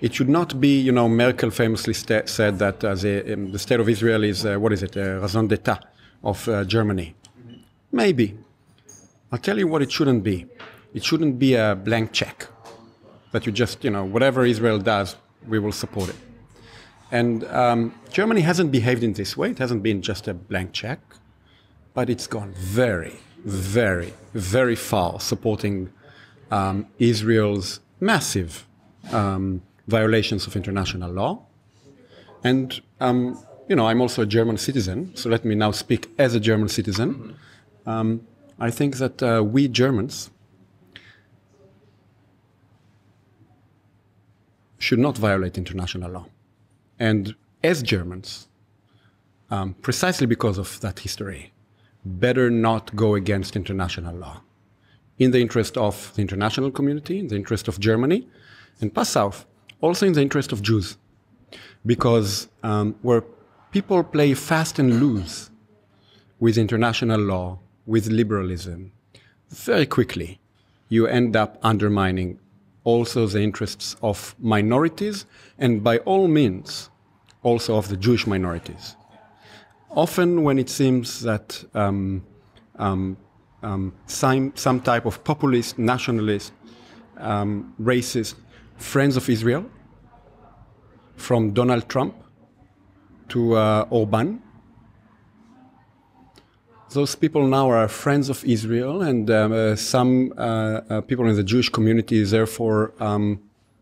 Speaker 1: It should not be, you know, Merkel famously said that uh, the, um, the, state of Israel is, uh, what is it, a raison d'etat of uh, Germany. Maybe. I'll tell you what it shouldn't be. It shouldn't be a blank check that you just, you know, whatever Israel does, we will support it. And um, Germany hasn't behaved in this way. It hasn't been just a blank check, but it's gone very, very, very far supporting um, Israel's massive um, violations of international law. And, um, you know, I'm also a German citizen, so let me now speak as a German citizen. Um, I think that uh, we Germans should not violate international law. And as Germans, um, precisely because of that history, better not go against international law in the interest of the international community, in the interest of Germany, and Passau, also in the interest of Jews. Because um, where people play fast and loose with international law, with liberalism, very quickly you end up undermining also the interests of minorities, and by all means, also of the Jewish minorities. Often, when it seems that um, um, um, some, some type of populist, nationalist, um, racist friends of Israel, from Donald Trump to uh, Orban, those people now are friends of Israel, and um, uh, some uh, uh, people in the Jewish community therefore um,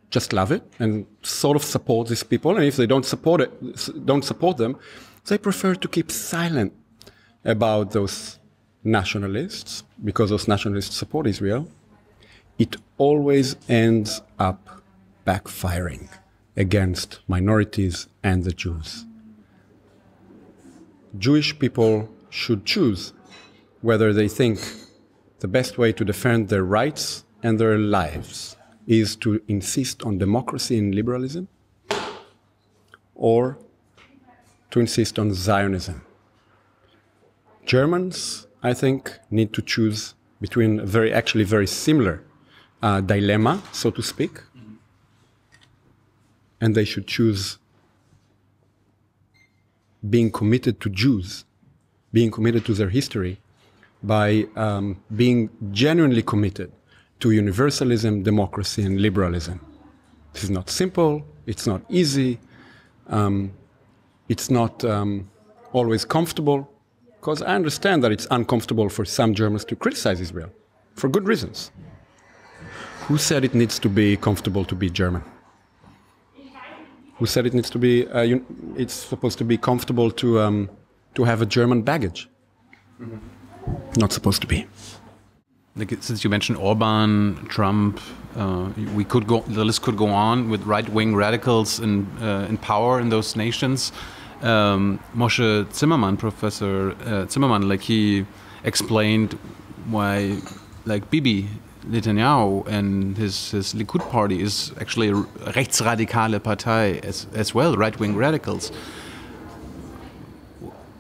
Speaker 1: just love it and sort of support these people. And if they don't support it, don't support them, they prefer to keep silent about those nationalists because those nationalists support Israel. It always ends up backfiring against minorities and the Jews. Jewish people should choose whether they think the best way to defend their rights and their lives is to insist on democracy and liberalism or to insist on Zionism. Germans, I think, need to choose between a very, actually very similar uh, dilemma, so to speak, and they should choose being committed to Jews, being committed to their history, by um, being genuinely committed to universalism, democracy, and liberalism. This is not simple, it's not easy, um, it's not um, always comfortable, because I understand that it's uncomfortable for some Germans to criticize Israel for good reasons. Who said it needs to be comfortable to be German? Who said it needs to be? Uh, it's supposed to be comfortable to um, to have a German baggage. Mm-hmm. Not supposed to be.
Speaker 2: Like, since you mentioned Orban, Trump, uh, we could go. The list could go on with right-wing radicals in uh, in power in those nations. Um, Moshe Zimmerman, Professor uh, Zimmerman, like he explained why, like Bibi Netanyahu and his, his Likud party is actually a rechtsradikale Partei as, as well, right wing radicals.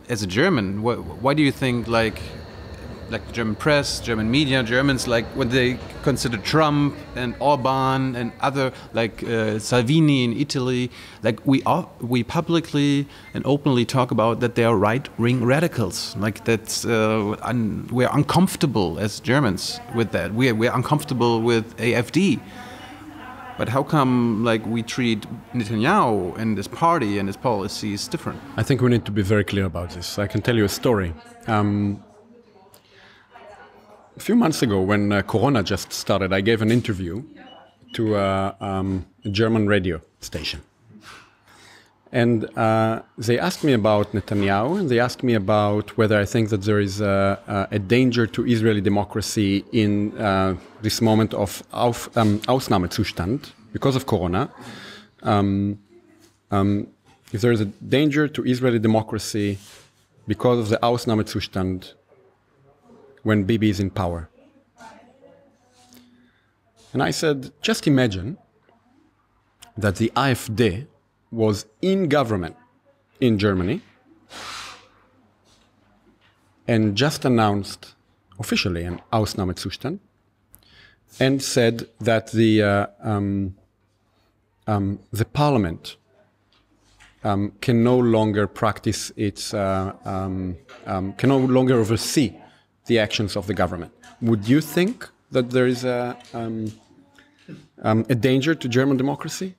Speaker 2: As a German, wh why do you think like like the German press, German media, Germans, like when they consider Trump and Orban and other, like uh, Salvini in Italy, like we are, we publicly and openly talk about that they are right-wing radicals. Like that's uh, un, we're uncomfortable as Germans with that. We're we're uncomfortable with AFD. But how come like we treat Netanyahu and his party and his policies different?
Speaker 1: I think we need to be very clear about this. I can tell you a story. Um, a few months ago, when uh, Corona just started, I gave an interview to uh, um, a German radio station. And uh, they asked me about Netanyahu, and they asked me about whether I think that there is a, a danger to Israeli democracy in uh, this moment of auf, um, Ausnahmezustand because of Corona. Um, um, if there is a danger to Israeli democracy because of the Ausnahmezustand when Bibi is in power. And I said, just imagine that the AfD was in government in Germany and just announced officially an Ausnahmezustand and said that the, uh, um, um, the parliament um, can no longer practice its, uh, um, um, can no longer oversee the actions of the government. Would you think that there is a, um, um, a danger to German democracy?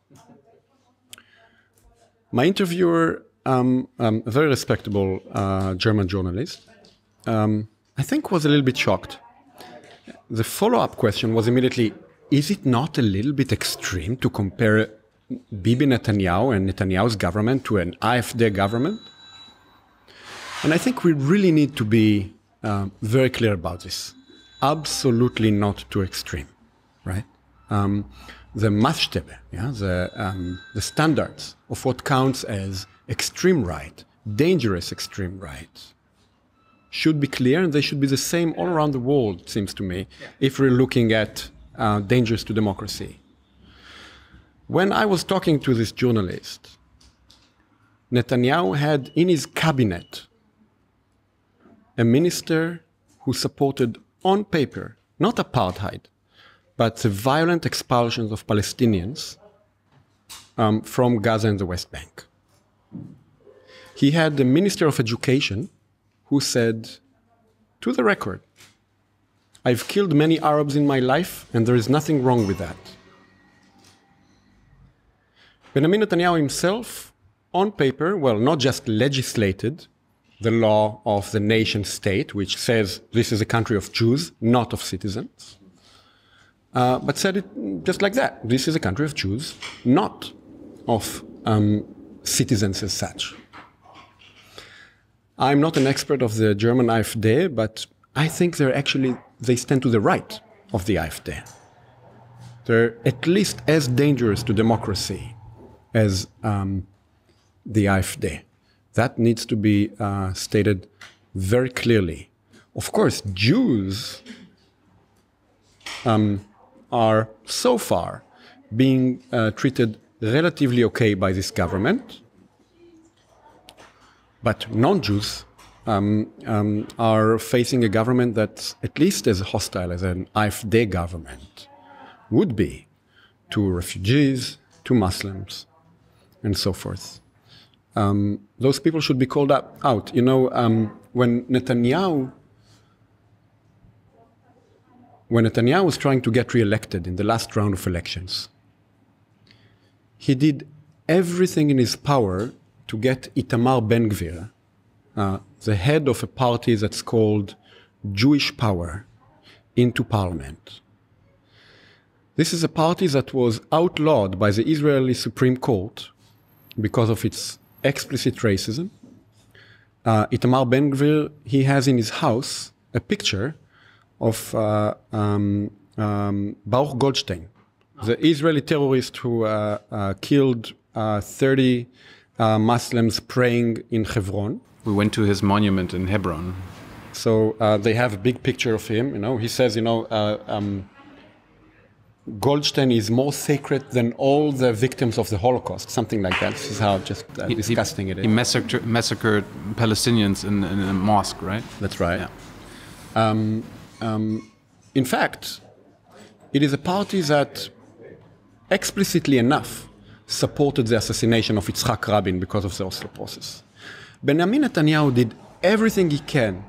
Speaker 1: My interviewer, um, um a very respectable uh, German journalist, um, I think was a little bit shocked. The follow up question was immediately Is it not a little bit extreme to compare Bibi Netanyahu and Netanyahu's government to an AfD government? And I think we really need to be um, very clear about this. Absolutely not too extreme, right? Um, the Maßstäbe, yeah, the, um, the standards of what counts as extreme right, dangerous extreme right, should be clear and they should be the same all around the world, it seems to me, yeah. if we're looking at uh, dangers to democracy. When I was talking to this journalist, Netanyahu had in his cabinet a minister who supported on paper not apartheid, but the violent expulsions of Palestinians um, from Gaza and the West Bank. He had the Minister of Education who said, to the record, I've killed many Arabs in my life, and there is nothing wrong with that. Benjamin Netanyahu himself, on paper, well, not just legislated, the law of the nation state, which says this is a country of Jews, not of citizens, uh, but said it just like that. This is a country of Jews, not of um, citizens as such. I'm not an expert of the German AfD, but I think they're actually, they stand to the right of the AfD. They're at least as dangerous to democracy as um, the AfD. That needs to be uh, stated very clearly. Of course, Jews um, are so far being uh, treated relatively okay by this government, but non-Jews um, um, are facing a government that's at least as hostile as an AfD government would be to refugees, to Muslims, and so forth. Um, those people should be called up, out. You know, um, when Netanyahu when Netanyahu was trying to get re-elected in the last round of elections, he did everything in his power to get Itamar Ben-Gvir, uh, the head of a party that's called Jewish Power, into parliament. This is a party that was outlawed by the Israeli Supreme Court because of its explicit racism. Uh, Itamar Ben-Gvir, he has in his house a picture of uh, um, um, Baruch Goldstein, the Israeli terrorist who uh, uh, killed 30 Muslims praying in Hebron.
Speaker 2: We went to his monument in Hebron.
Speaker 1: So they have a big picture of him. You know, he says, you know. Um, Goldstein is more sacred than all the victims of the Holocaust, something like that. This is how just uh, he, disgusting
Speaker 2: he,
Speaker 1: it is.
Speaker 2: He massacred, massacred Palestinians in, in, a mosque, right?
Speaker 1: That's right. Yeah. Um, um, in fact, it is a party that explicitly enough supported the assassination of Yitzhak Rabin because of the Oslo process. Benjamin Netanyahu did everything he can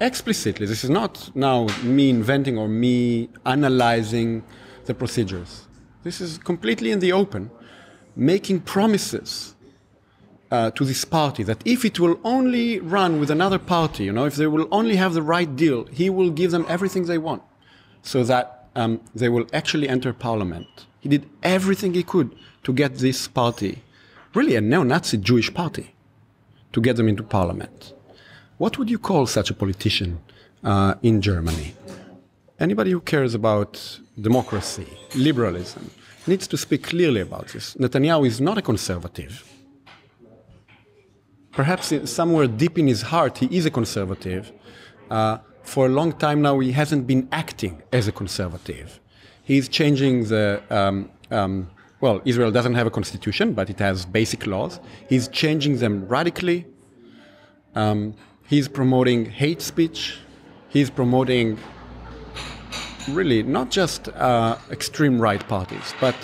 Speaker 1: explicitly. This is not now me inventing or me analyzing the procedures. This is completely in the open, making promises uh, to this party that if it will only run with another party, you know, if they will only have the right deal, he will give them everything they want so that um, they will actually enter parliament. He did everything he could to get this party, really a neo Nazi Jewish party, to get them into parliament. What would you call such a politician uh, in Germany? Anybody who cares about democracy, liberalism, needs to speak clearly about this. Netanyahu is not a conservative perhaps somewhere deep in his heart, he is a conservative. Uh, for a long time now, he hasn't been acting as a conservative. He's changing the, um, um, well, Israel doesn't have a constitution, but it has basic laws. He's changing them radically. Um, he's promoting hate speech. He's promoting really not just uh, extreme right parties, but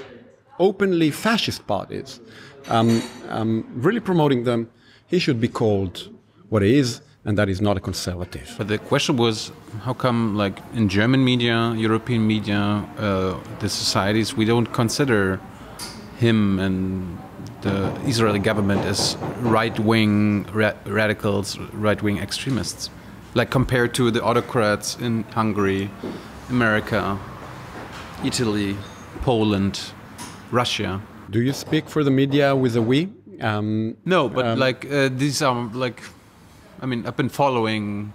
Speaker 1: openly fascist parties, um, um, really promoting them he should be called what he is, and that is not a conservative.
Speaker 2: But the question was, how come, like in German media, European media, uh, the societies, we don't consider him and the Israeli government as right-wing ra radicals, right-wing extremists, like compared to the autocrats in Hungary, America, Italy, Poland, Russia.
Speaker 1: Do you speak for the media with a we?
Speaker 2: Um, no, but um, like uh, these are like, I mean, I've been following.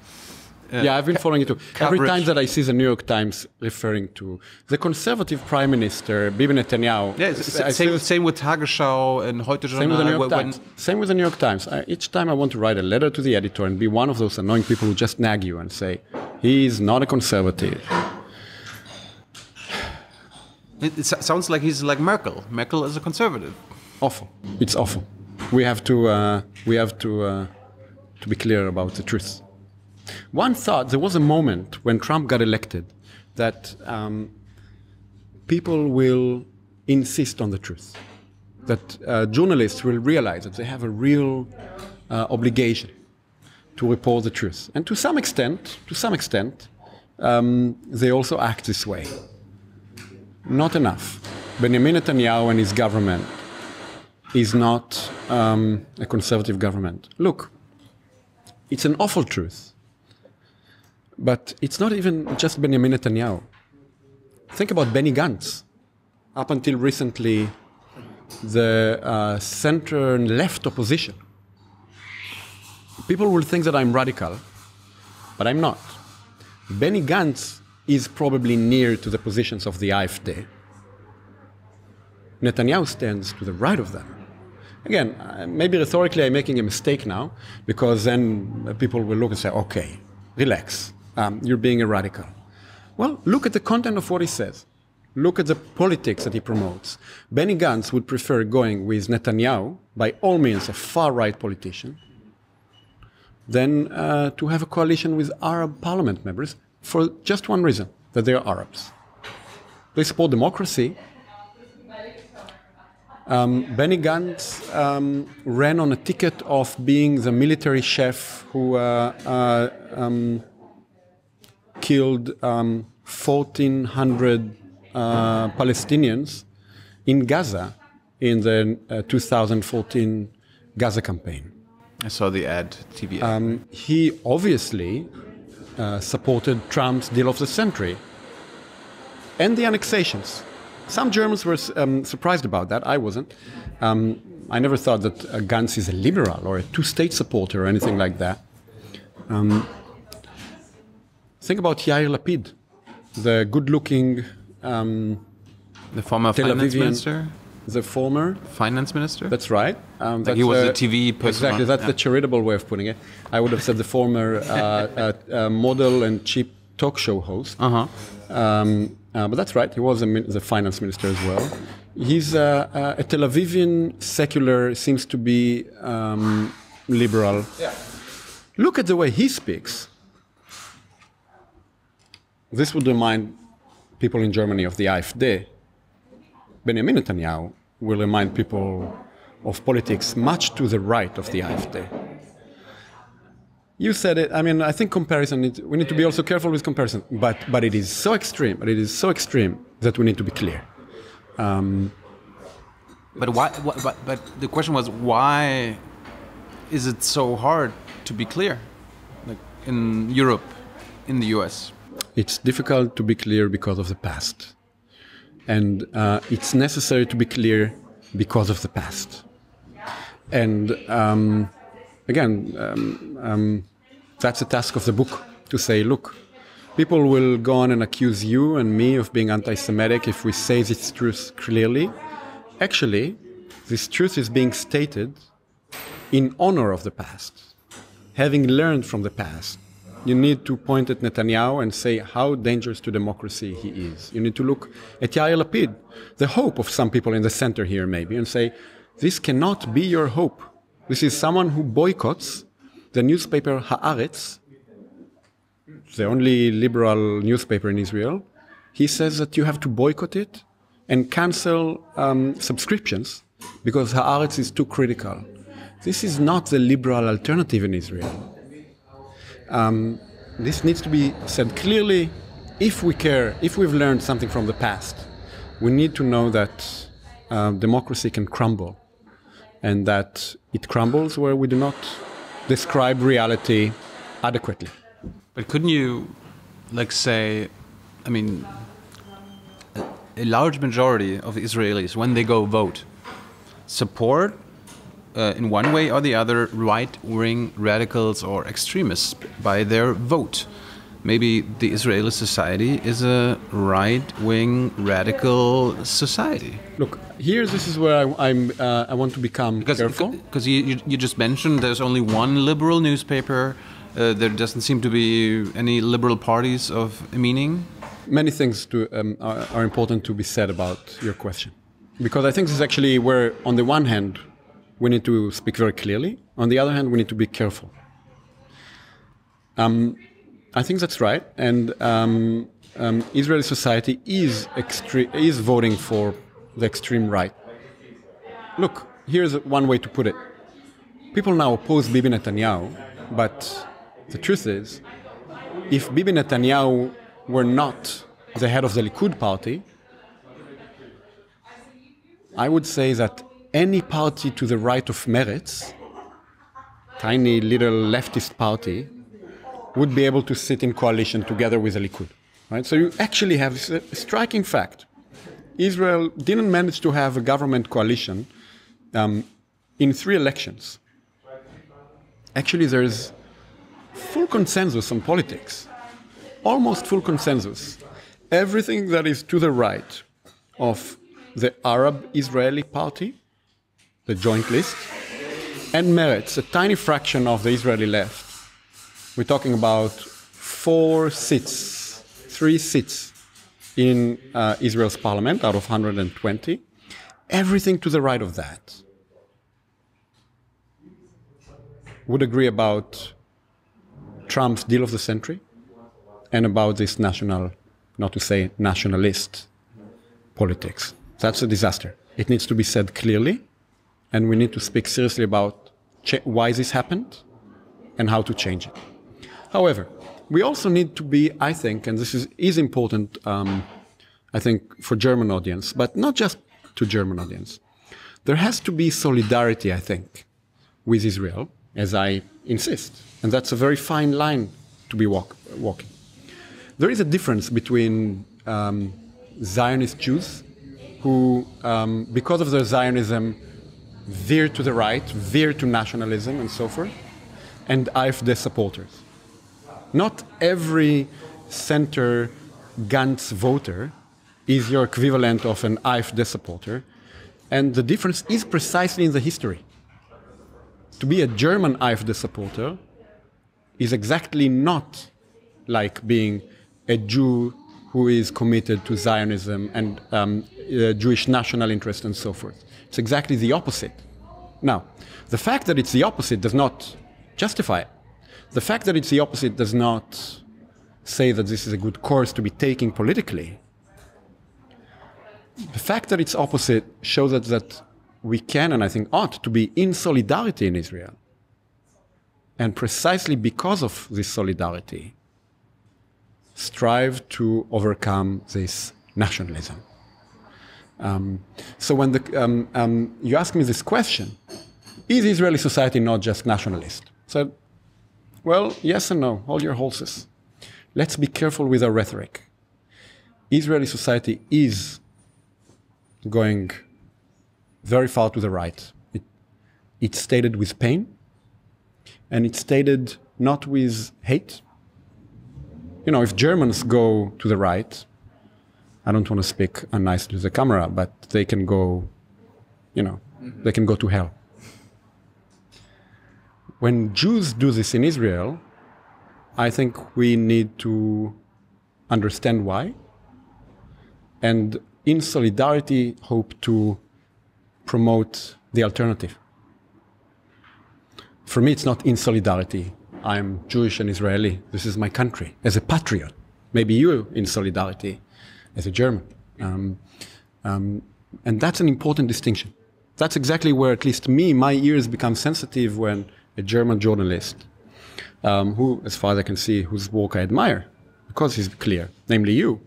Speaker 1: Uh, yeah, I've been following it too. Every time that I see the New York Times referring to the conservative prime minister, Bibi Netanyahu.
Speaker 2: Yeah, same, same with Tagesschau and Heute Journal.
Speaker 1: Same with the New York Times. Same with the New York Times. I, each time I want to write a letter to the editor and be one of those annoying people who just nag you and say, he's not a conservative.
Speaker 2: It, it sounds like he's like Merkel. Merkel is a conservative
Speaker 1: awful. It's awful. We have to uh, we have to uh, to be clear about the truth. One thought there was a moment when Trump got elected that um, people will insist on the truth, that uh, journalists will realize that they have a real uh, obligation to report the truth, and to some extent, to some extent, um, they also act this way. Not enough. Benjamin Netanyahu and his government is not um, a conservative government. Look, it's an awful truth. But it's not even just Benjamin Netanyahu. Think about Benny Gantz. Up until recently, the uh, center and left opposition. People will think that I'm radical, but I'm not. Benny Gantz is probably near to the positions of the AfD. Netanyahu stands to the right of them. Again, uh, maybe rhetorically I'm making a mistake now, because then people will look and say, okay, relax, um, you're being a radical. Well, look at the content of what he says. Look at the politics that he promotes. Benny Gantz would prefer going with Netanyahu, by all means a far right politician, than uh, to have a coalition with Arab parliament members for just one reason that they are Arabs. They support democracy. Um, Benny Gantz um, ran on a ticket of being the military chef who uh, uh, um, killed 1,400 um, uh, Palestinians in Gaza in the uh, 2014 Gaza campaign.
Speaker 2: I saw the ad, TV ad.
Speaker 1: Um, he obviously uh, supported Trump's deal of the century and the annexations. Some Germans were um, surprised about that. I wasn't. Um, I never thought that uh, Gantz is a liberal or a two state supporter or anything like that. Think about Yair Lapid, the good looking. Um,
Speaker 2: the former Tel finance Avivian, minister?
Speaker 1: The former
Speaker 2: finance minister?
Speaker 1: That's right.
Speaker 2: Um, like he was a TV person.
Speaker 1: Exactly, that's yeah. the charitable way of putting it. I would have said the former uh, uh, uh, model and cheap talk show host.
Speaker 2: Uh-huh. Um,
Speaker 1: uh, but that's right, he was a, the finance minister as well. He's uh, uh, a Tel Avivian secular, seems to be um, liberal. Yeah. Look at the way he speaks. This would remind people in Germany of the AfD. Benjamin Netanyahu will remind people of politics much to the right of the AfD. You said it. I mean, I think comparison. we need to be also careful with comparison, but but it is so extreme. But it is so extreme that we need to be clear. Um,
Speaker 2: but why? But, but the question was why is it so hard to be clear, like in Europe, in the U.S.
Speaker 1: It's difficult to be clear because of the past, and uh, it's necessary to be clear because of the past. And um, again, um, um, that's the task of the book to say, look, people will go on and accuse you and me of being anti Semitic if we say this truth clearly. Actually, this truth is being stated in honor of the past. Having learned from the past, you need to point at Netanyahu and say how dangerous to democracy he is. You need to look at Yair Lapid, the hope of some people in the center here, maybe, and say, this cannot be your hope. This is someone who boycotts the newspaper Haaretz, the only liberal newspaper in Israel. He says that you have to boycott it and cancel um, subscriptions because Haaretz is too critical. This is not the liberal alternative in Israel. Um, this needs to be said clearly. If we care, if we've learned something from the past, we need to know that uh, democracy can crumble and that it crumbles where we do not describe reality adequately.
Speaker 2: But couldn't you, like, say, I mean, a large majority of Israelis, when they go vote, support uh, in one way or the other right wing radicals or extremists by their vote maybe the Israeli society is a right-wing radical society.
Speaker 1: Look, here this is where I, am uh, I want to become
Speaker 2: because,
Speaker 1: careful.
Speaker 2: Because you, you, you, just mentioned there's only one liberal newspaper. Uh, there doesn't seem to be any liberal parties of meaning.
Speaker 1: Many things to, um, are, are important to be said about your question. Because I think this is actually where, on the one hand, we need to speak very clearly. On the other hand, we need to be careful. Um, I think that's right, and um, um, Israeli society is is voting for the extreme right. Look, here's one way to put it: people now oppose Bibi Netanyahu, but the truth is, if Bibi Netanyahu were not the head of the Likud party, I would say that any party to the right of Meretz, tiny little leftist party, would be able to sit in coalition together with the Likud. Right? So you actually have a striking fact. Israel didn't manage to have a government coalition um, in three elections. Actually, there's full consensus on politics, almost full consensus. Everything that is to the right of the Arab Israeli Party, the joint list, and Meretz, a tiny fraction of the Israeli left, we're talking about four seats, three seats in uh, Israel's parliament out of 120. Everything to the right of that would agree about Trump's deal of the century and about this national, not to say nationalist politics. That's a disaster. It needs to be said clearly, and we need to speak seriously about why this happened and how to change it. However, we also need to be, I think, and this is, is important, um, I think, for German audience, but not just to German audience. There has to be solidarity, I think, with Israel, as I insist. And that's a very fine line to be walk, walking. There is a difference between um, Zionist Jews who, um, because of their Zionism, veer to the right, veer to nationalism, and so forth, and AfD supporters. Not every center Gantz voter is your equivalent of an AfD supporter, and the difference is precisely in the history. To be a German AfD supporter is exactly not like being a Jew who is committed to Zionism and um, uh, Jewish national interest and so forth. It's exactly the opposite. Now, the fact that it's the opposite does not justify it. The fact that it's the opposite does not say that this is a good course to be taking politically. The fact that it's opposite shows that, that we can and I think ought to be in solidarity in Israel. And precisely because of this solidarity, strive to overcome this nationalism. Um, so when the, um, um, you ask me this question, is Israeli society not just nationalist? So, well, yes and no. Hold your horses. Let's be careful with our rhetoric. Israeli society is going very far to the right. It, it's stated with pain, and it's stated not with hate. You know, if Germans go to the right, I don't want to speak unnicely to the camera, but they can go, you know, mm-hmm. they can go to hell. When Jews do this in Israel, I think we need to understand why and in solidarity hope to promote the alternative. For me, it's not in solidarity. I'm Jewish and Israeli. This is my country as a patriot. Maybe you in solidarity as a German. Um, um, and that's an important distinction. That's exactly where, at least me, my ears become sensitive when a German journalist, um, who, as far as I can see, whose work I admire, because he's clear, namely you,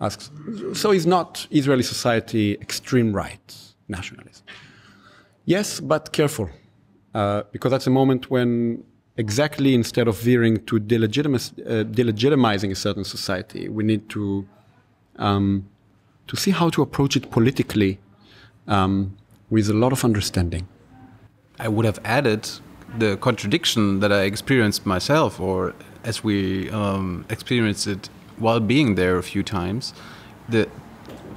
Speaker 1: asks, so is not Israeli society extreme right nationalism? Yes, but careful, uh, because that's a moment when exactly instead of veering to uh, delegitimizing a certain society, we need to um, to see how to approach it politically um, with a lot of understanding.
Speaker 2: I would have added the contradiction that I experienced myself, or as we um, experienced it while being there a few times. The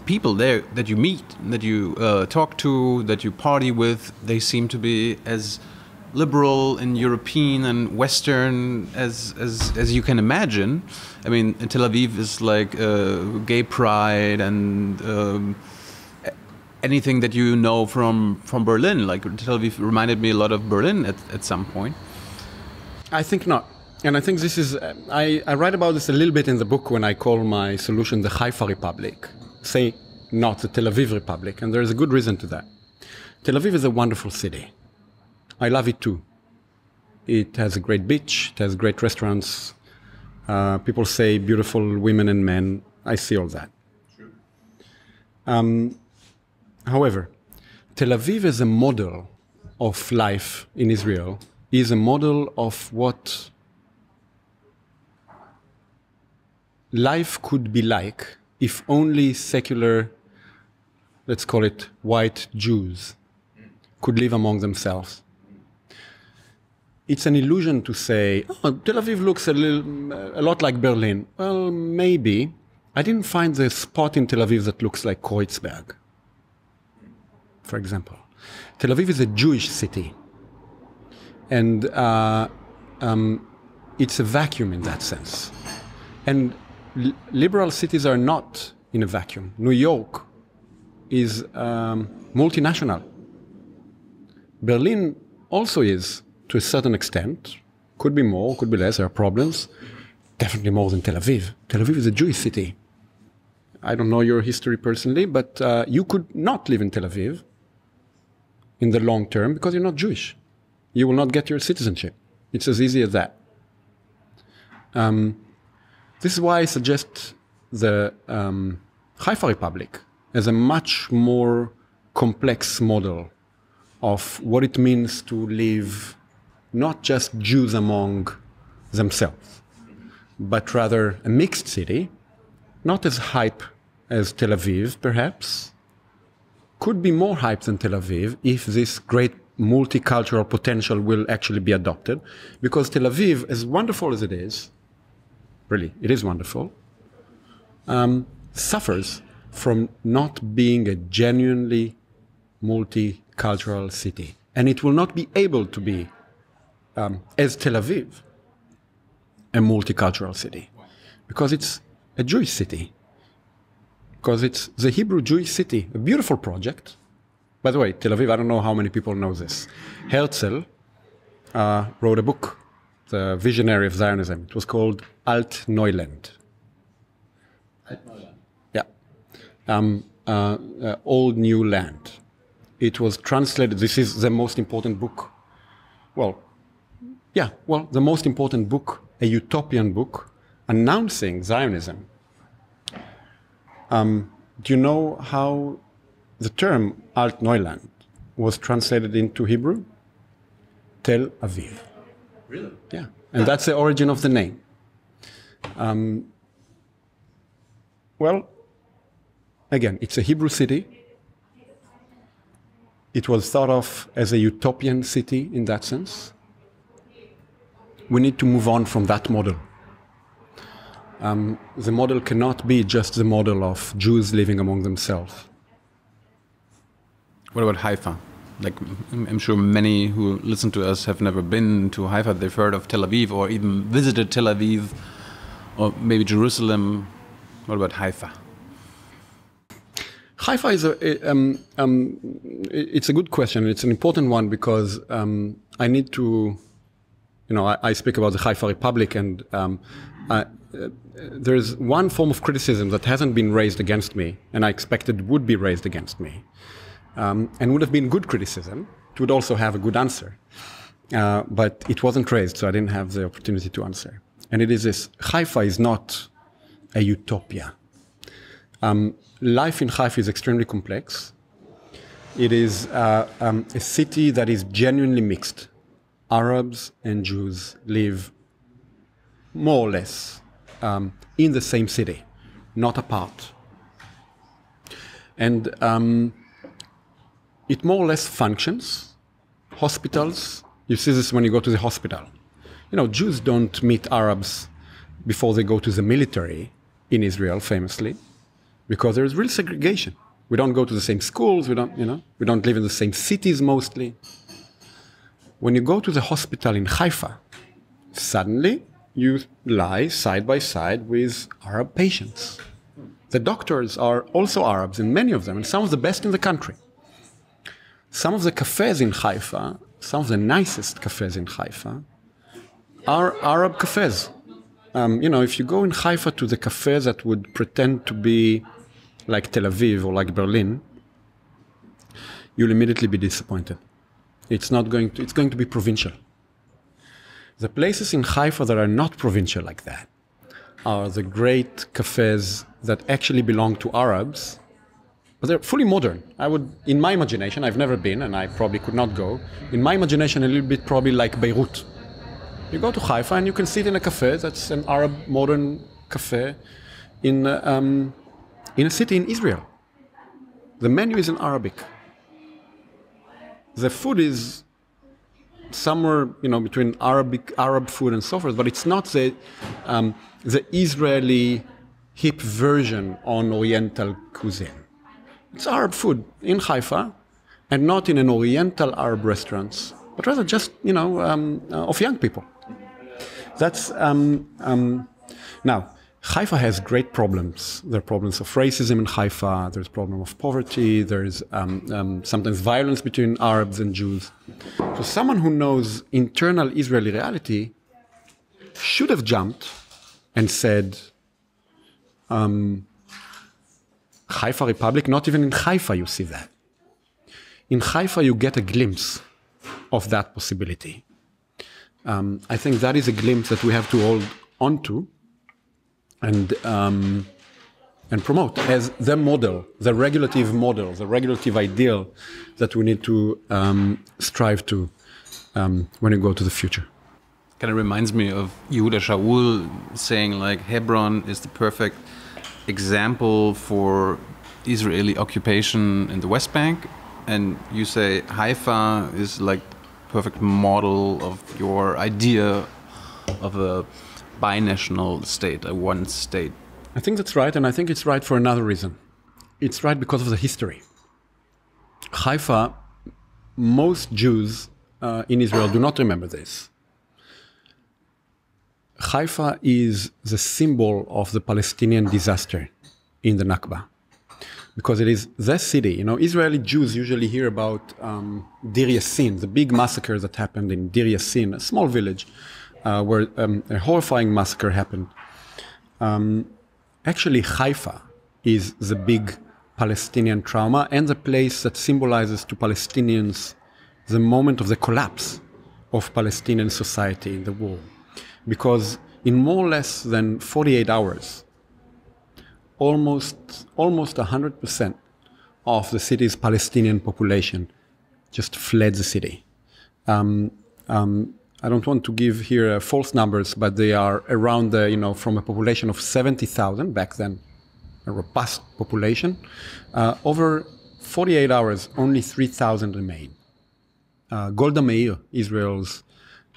Speaker 2: people there that you meet, that you uh, talk to, that you party with, they seem to be as liberal and European and Western as as as you can imagine. I mean, Tel Aviv is like uh, gay pride and um, anything that you know from from Berlin. Like Tel Aviv reminded me a lot of Berlin at at some point.
Speaker 1: I think not. And I think this is, I, I write about this a little bit in the book when I call my solution the Haifa Republic. Say not the Tel Aviv Republic. And there's a good reason to that. Tel Aviv is a wonderful city. I love it too. It has a great beach, it has great restaurants. Uh, people say beautiful women and men. I see all that. Um, however, Tel Aviv is a model of life in Israel, is a model of what life could be like if only secular, let's call it white Jews, could live among themselves it's an illusion to say, oh, Tel Aviv looks a, little, a lot like Berlin. Well, maybe. I didn't find the spot in Tel Aviv that looks like Kreuzberg, for example. Tel Aviv is a Jewish city. And uh, um, it's a vacuum in that sense. And li- liberal cities are not in a vacuum. New York is um, multinational. Berlin also is to a certain extent. Could be more, could be less. There are problems. Definitely more than Tel Aviv. Tel Aviv is a Jewish city. I don't know your history personally, but uh, you could not live in Tel Aviv in the long term because you're not Jewish. You will not get your citizenship. It's as easy as that. Um, this is why I suggest the um, Haifa Republic as a much more complex model of what it means to live not just Jews among themselves, but rather a mixed city, not as hype as Tel Aviv, perhaps, could be more hype than Tel Aviv if this great multicultural potential will actually be adopted. Because Tel Aviv, as wonderful as it is, really, it is wonderful, um, suffers from not being a genuinely multicultural city. And it will not be able to be, um, as Tel Aviv, a multicultural city. Because it's a Jewish city. Because it's the Hebrew Jewish city, a beautiful project. By the way, Tel Aviv, I don't know how many people know this. Herzl uh, wrote a book, the visionary of Zionism. It was called Alt Neuland. Yeah. Um, uh, uh, Old New Land. It was translated, this is the most important book. Well, yeah, well, the most important book, a utopian book, announcing Zionism. Um, do you know how the term Alt Neuland was translated into Hebrew? Tel Aviv.
Speaker 2: Really?
Speaker 1: Yeah, and that's the origin of the name. Um, well, again, it's a Hebrew city. It was thought of as a utopian city in that sense. We need to move on from that model. Um, the model cannot be just the model of Jews living among themselves.
Speaker 2: What about Haifa? Like, I'm sure many who listen to us have never been to Haifa. They've heard of Tel Aviv or even visited Tel Aviv or maybe Jerusalem. What about Haifa?
Speaker 1: Haifa is a, um, um, it's a good question. It's an important one because um, I need to, you know, I, I, speak about the Haifa Republic and um, I, uh, there's one form of criticism that hasn't been raised against me and I expected would be raised against me um, and would have been good criticism. It would also have a good answer. Uh, but it wasn't raised, so I didn't have the opportunity to answer. And it is this Haifa is not a utopia. Um, life in Haifa is extremely complex. It is uh, um, a city that is genuinely mixed. Arabs and Jews live more or less um, in the same city, not apart. And um, it more or less functions. Hospitals, you see this when you go to the hospital. You know, Jews don't meet Arabs before they go to the military in Israel, famously because there is real segregation. We don't go to the same schools. We don't, you know, we don't live in the same cities mostly. When you go to the hospital in Haifa, suddenly you lie side by side with Arab patients. The doctors are also Arabs, and many of them, and some of the best in the country. Some of the cafes in Haifa, some of the nicest cafes in Haifa, are Arab cafes. Um, you know, if you go in Haifa to the cafe that would pretend to be like Tel Aviv or like Berlin, you'll immediately be disappointed. It's not going to, it's going to be provincial. The places in Haifa that are not provincial like that are the great cafes that actually belong to Arabs, but they're fully modern. I would, in my imagination, I've never been and I probably could not go. In my imagination, a little bit probably like Beirut. You go to Haifa and you can sit in a cafe that's an Arab modern cafe in um, in a city in Israel. The menu is in Arabic. The food is somewhere, you know, between Arabic, Arab food and so forth, but it's not the, um, the Israeli hip version on Oriental cuisine. It's Arab food in Haifa, and not in an Oriental Arab restaurants, but rather just, you know, um, uh, of young people. That's um, um, now Haifa has great problems. There are problems of racism in Haifa. There's problem of poverty. There's um, um, sometimes violence between Arabs and Jews. So someone who knows internal Israeli reality should have jumped and said, um, Haifa Republic, not even in Haifa you see that. In Haifa you get a glimpse of that possibility. Um, I think that is a glimpse that we have to hold onto and um, and promote as the model, the regulative model, the regulative ideal that we need to um, strive to um, when we go to the future.
Speaker 2: Kind of reminds me of Yehuda Shaul saying like Hebron is the perfect example for Israeli occupation in the West Bank, and you say Haifa is like perfect model of your idea of a binational state, a one state.
Speaker 1: I think that's right, and I think it's right for another reason. It's right because of the history. Haifa, most Jews uh, in Israel do not remember this. Haifa is the symbol of the Palestinian disaster in the Nakba because it is the city. You know, Israeli Jews usually hear about um, Deir Yassin, the big massacre that happened in Deir Yassin, a small village uh, where um, a horrifying massacre happened. Um, actually, Haifa is the big Palestinian trauma and the place that symbolizes to Palestinians the moment of the collapse of Palestinian society in the war. Because in more or less than 48 hours, almost, almost 100% of the city's Palestinian population just fled the city. Um, um, I don't want to give here uh, false numbers, but they are around the, you know, from a population of 70,000 back then, a robust population. Uh, over 48 hours, only 3,000 remain. Uh, Golda Meir, Israel's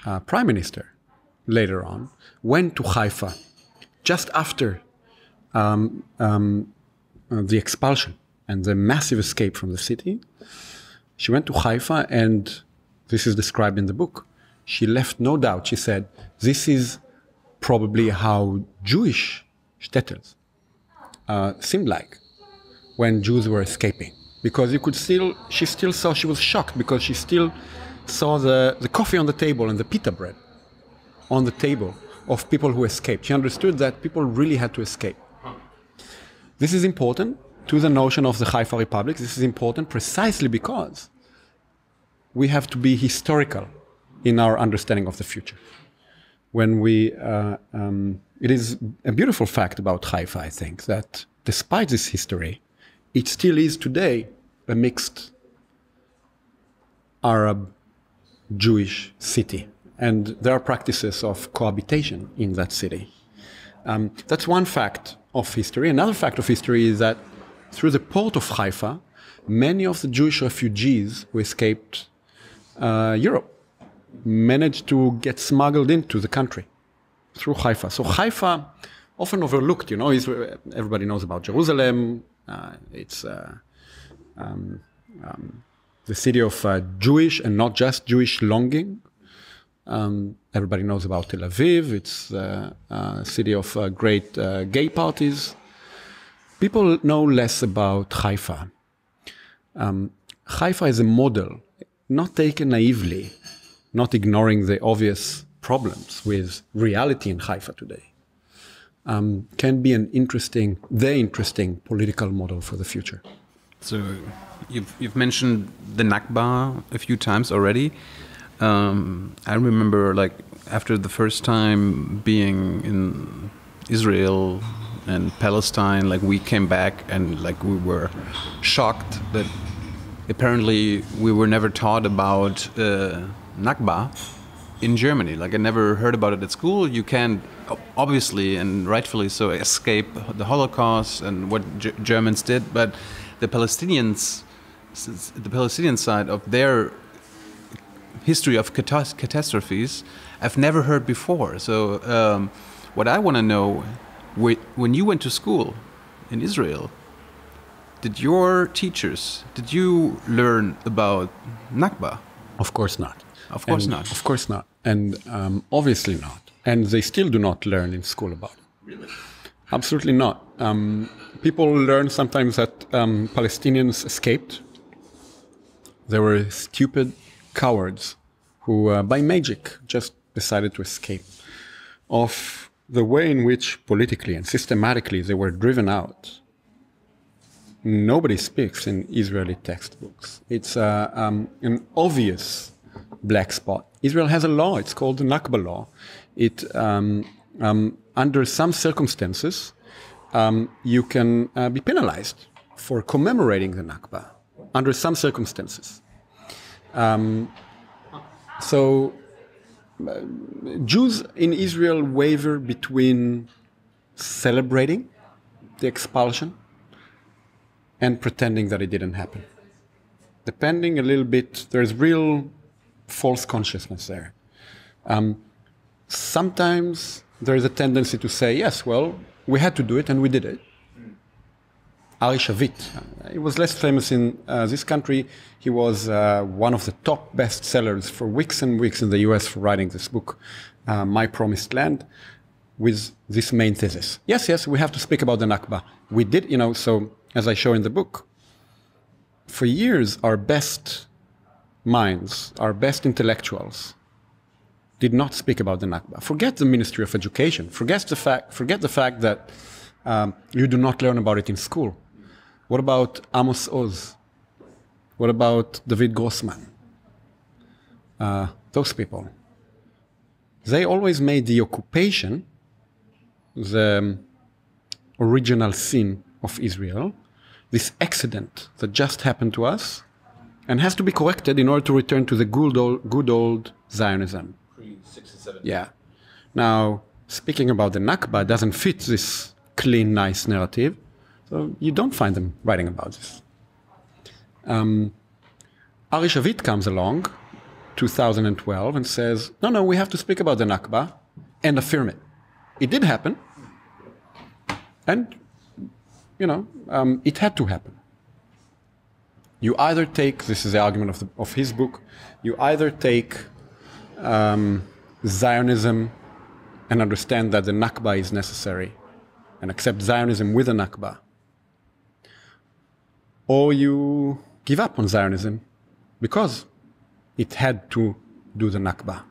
Speaker 1: uh, prime minister, later on, went to Haifa just after um, um, uh, the expulsion and the massive escape from the city. She went to Haifa, and this is described in the book she left no doubt. She said, This is probably how Jewish shtetls uh, seemed like when Jews were escaping. Because you could still, she still saw, she was shocked because she still saw the, the coffee on the table and the pita bread on the table of people who escaped. She understood that people really had to escape. This is important to the notion of the Haifa Republic. This is important precisely because we have to be historical in our understanding of the future. When we, uh, um, it is a beautiful fact about Haifa, I think, that despite this history, it still is today a mixed Arab Jewish city. And there are practices of cohabitation in that city. Um, that's one fact of history. Another fact of history is that through the port of Haifa, many of the Jewish refugees who escaped uh, Europe managed to get smuggled into the country through Haifa. So Haifa, often overlooked, you know, everybody knows about Jerusalem. Uh, it's uh, um, um, the city of uh, Jewish and not just Jewish longing. Um, everybody knows about Tel Aviv. It's a city of uh, great uh, gay parties. People know less about Haifa. Um, Haifa is a model, not taken naively not ignoring the obvious problems with reality in Haifa today, um, can be an interesting, the interesting political model for the future.
Speaker 2: So you've, you've mentioned the Nakba a few times already. Um, I remember like after the first time being in Israel and Palestine, like we came back and like we were shocked that apparently we were never taught about uh, Nakba in Germany. Like I never heard about it at school. You can obviously and rightfully so escape the Holocaust and what G Germans did, but the Palestinians, the Palestinian side of their history of catastrophes, I've never heard before. So um, what I want to know, when you went to school in Israel, did your teachers, did you learn about Nakba?
Speaker 1: Of course not.
Speaker 2: Of course
Speaker 1: and
Speaker 2: not.
Speaker 1: Of course not. And um, obviously not. And they still do not learn in school about it.
Speaker 2: Really?
Speaker 1: Absolutely not. Um, people learn sometimes that um, Palestinians escaped. They were stupid cowards who, uh, by magic, just decided to escape. Of the way in which politically and systematically they were driven out, nobody speaks in Israeli textbooks. It's uh, um, an obvious black spot. Israel has a law. It's called the Nakba law. It um, um, under some circumstances, um, you can uh, be penalized for commemorating the Nakba under some circumstances. Um, so, uh, Jews in Israel waver between celebrating the expulsion and pretending that it didn't happen. Depending a little bit, there's real false consciousness there. Um, sometimes there is a tendency to say, yes, well, we had to do it and we did it. Ari Shavit, he was less famous in uh, this country. He was uh, one of the top bestsellers for weeks and weeks in the US for writing this book, uh, My Promised Land, with this main thesis. Yes, yes, we have to speak about the Nakba. We did, you know, so as I show in the book, for years, our best minds, our best intellectuals, did not speak about the Nakba. Forget the Ministry of Education. Forget the fact, forget the fact that um, you do not learn about it in school. What about Amos Oz? What about David Grossman? Uh, those people. They always made the occupation the um, original sin of Israel, this accident that just happened to us, and has to be corrected in order to return to the good old, good old Zionism. Yeah. Now, speaking about the Nakba doesn't fit this clean, nice narrative. So you don't find them writing about this. Um, Ari Shavit comes along, 2012, and says, no, no, we have to speak about the Nakba and affirm it. It did happen. And, you know, um, it had to happen. You either take, this is the argument of, the, of his book, you either take um, Zionism and understand that the Nakba is necessary and accept Zionism with a Nakba. Or you give up on Zionism because it had to do the Nakba.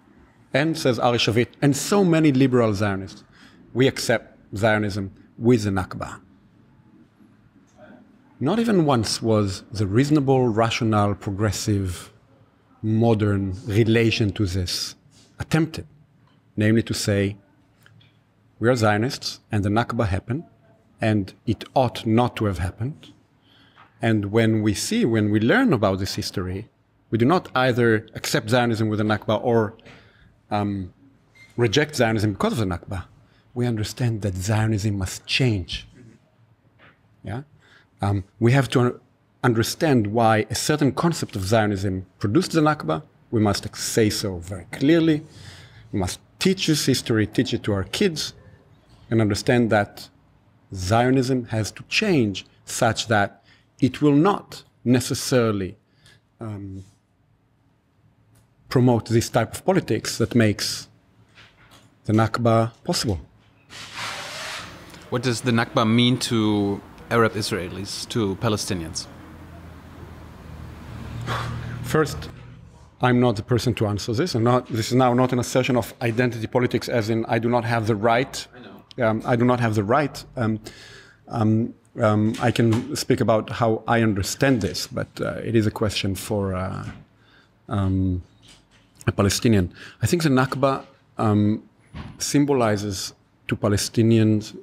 Speaker 1: And says Ari Shavit, and so many liberal Zionists, we accept Zionism with the Nakba. Not even once was the reasonable, rational, progressive, modern relation to this attempted, namely to say, we are Zionists and the Nakba happened, and it ought not to have happened. And when we see, when we learn about this history, we do not either accept Zionism with the Nakba or um, reject Zionism because of the Nakba. We understand that Zionism must change. Yeah? Um, we have to understand why a certain concept of Zionism produced the Nakba, we must say so very clearly. We must teach this history, teach it to our kids, and understand that Zionism has to change such that it will not necessarily um, promote this type of politics that makes the Nakba possible.
Speaker 2: What does the Nakba mean to Arab Israelis, to Palestinians?
Speaker 1: First, I'm not the person to answer this. And not, this is now not an assertion of identity politics, as in I do not have the right. I know. Um, I do not have the right. Um, um, um I can speak about how I understand this, but uh, it is a question for uh, um, a Palestinian. I think the Nakba um, symbolizes to Palestinians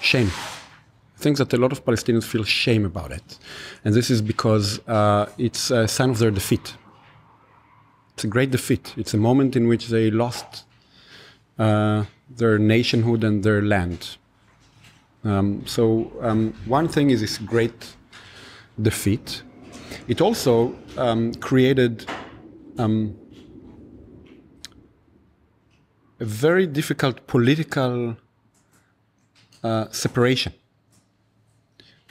Speaker 1: shame things that a lot of Palestinians feel shame about it. And this is because uh, it's a sign of their defeat. It's a great defeat. It's a moment in which they lost uh, their nationhood and their land. Um, so um, one thing is this great defeat. It also um, created um, a very difficult political uh, separation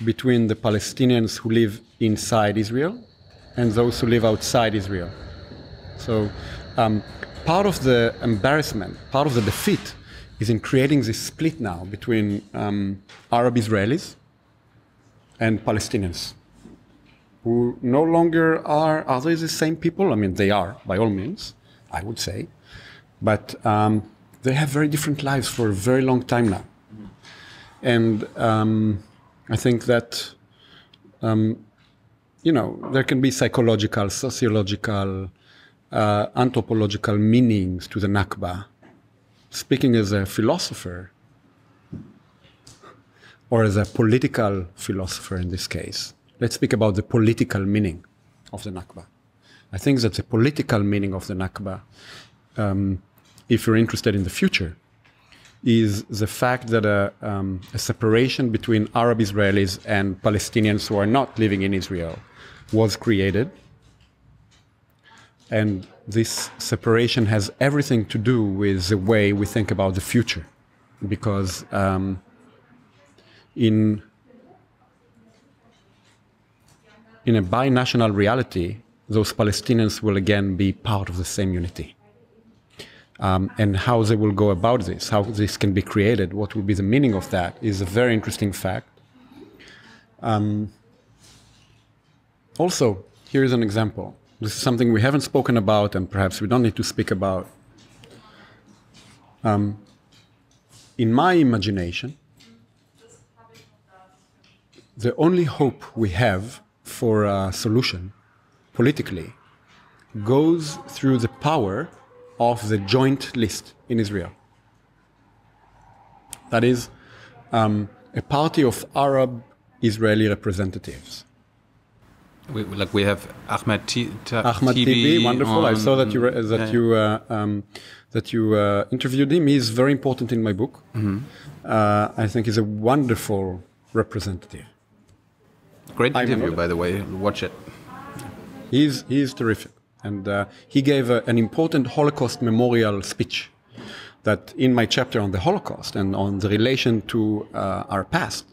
Speaker 1: between the Palestinians who live inside Israel and those who live outside Israel. So, um, part of the embarrassment, part of the defeat, is in creating this split now between um, Arab Israelis and Palestinians, who no longer are, are they the same people? I mean, they are, by all means, I would say. But um, they have very different lives for a very long time now. And um, I think that, um, you know, there can be psychological, sociological, uh, anthropological meanings to the Nakba. Speaking as a philosopher, or as a political philosopher in this case, let's speak about the political meaning of the Nakba. I think that the political meaning of the Nakba, um, if you're interested in the future, is the fact that a, um, a, separation between Arab Israelis and Palestinians who are not living in Israel was created. And this separation has everything to do with the way we think about the future. Because um, in, in a binational reality, those Palestinians will again be part of the same unity um, and how they will go about this, how this can be created, what will be the meaning of that, is a very interesting fact. Um, also, here is an example. This is something we haven't spoken about, and perhaps we don't need to speak about. Um, in my imagination, the only hope we have for a solution politically goes through the power of the joint list in Israel. That is, um, a party of Arab Israeli representatives.
Speaker 2: We, like we have Ahmed, T- T-
Speaker 1: Ahmed Tibi, wonderful. I saw that you that yeah. you uh, um, that you uh, interviewed him. He's very important in my book. Mm -hmm. uh, I think he's a wonderful representative.
Speaker 2: Great interview, by the way. Watch it.
Speaker 1: He's he's terrific. And uh, he gave a, an important Holocaust memorial speech that in my chapter on the Holocaust and on the relation to uh, our past,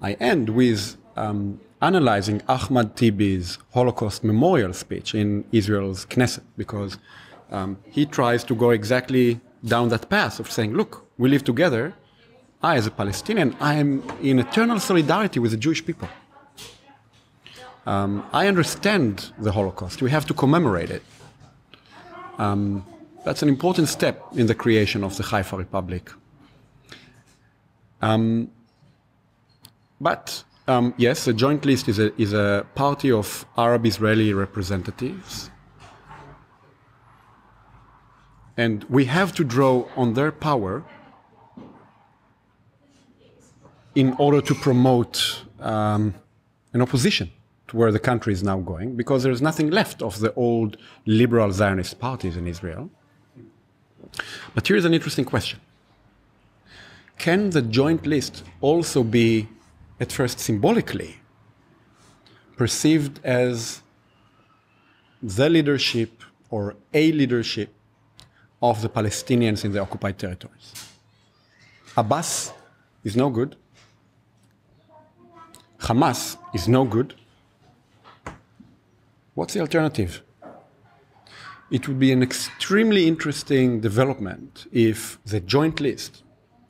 Speaker 1: I end with um, analyzing Ahmad Tibi's Holocaust memorial speech in Israel's Knesset because um, he tries to go exactly down that path of saying, look, we live together. I, as a Palestinian, I am in eternal solidarity with the Jewish people. Um, I understand the Holocaust. We have to commemorate it. Um, that's an important step in the creation of the Haifa Republic. Um, but um, yes, the Joint List is a, is a party of Arab Israeli representatives. And we have to draw on their power in order to promote um, an opposition where the country is now going because there's nothing left of the old liberal Zionist parties in Israel. But here's an interesting question Can the joint list also be, at first symbolically, perceived as the leadership or a leadership of the Palestinians in the occupied territories? Abbas is no good. Hamas is no good. What's the alternative? It would be an extremely interesting development if the joint list,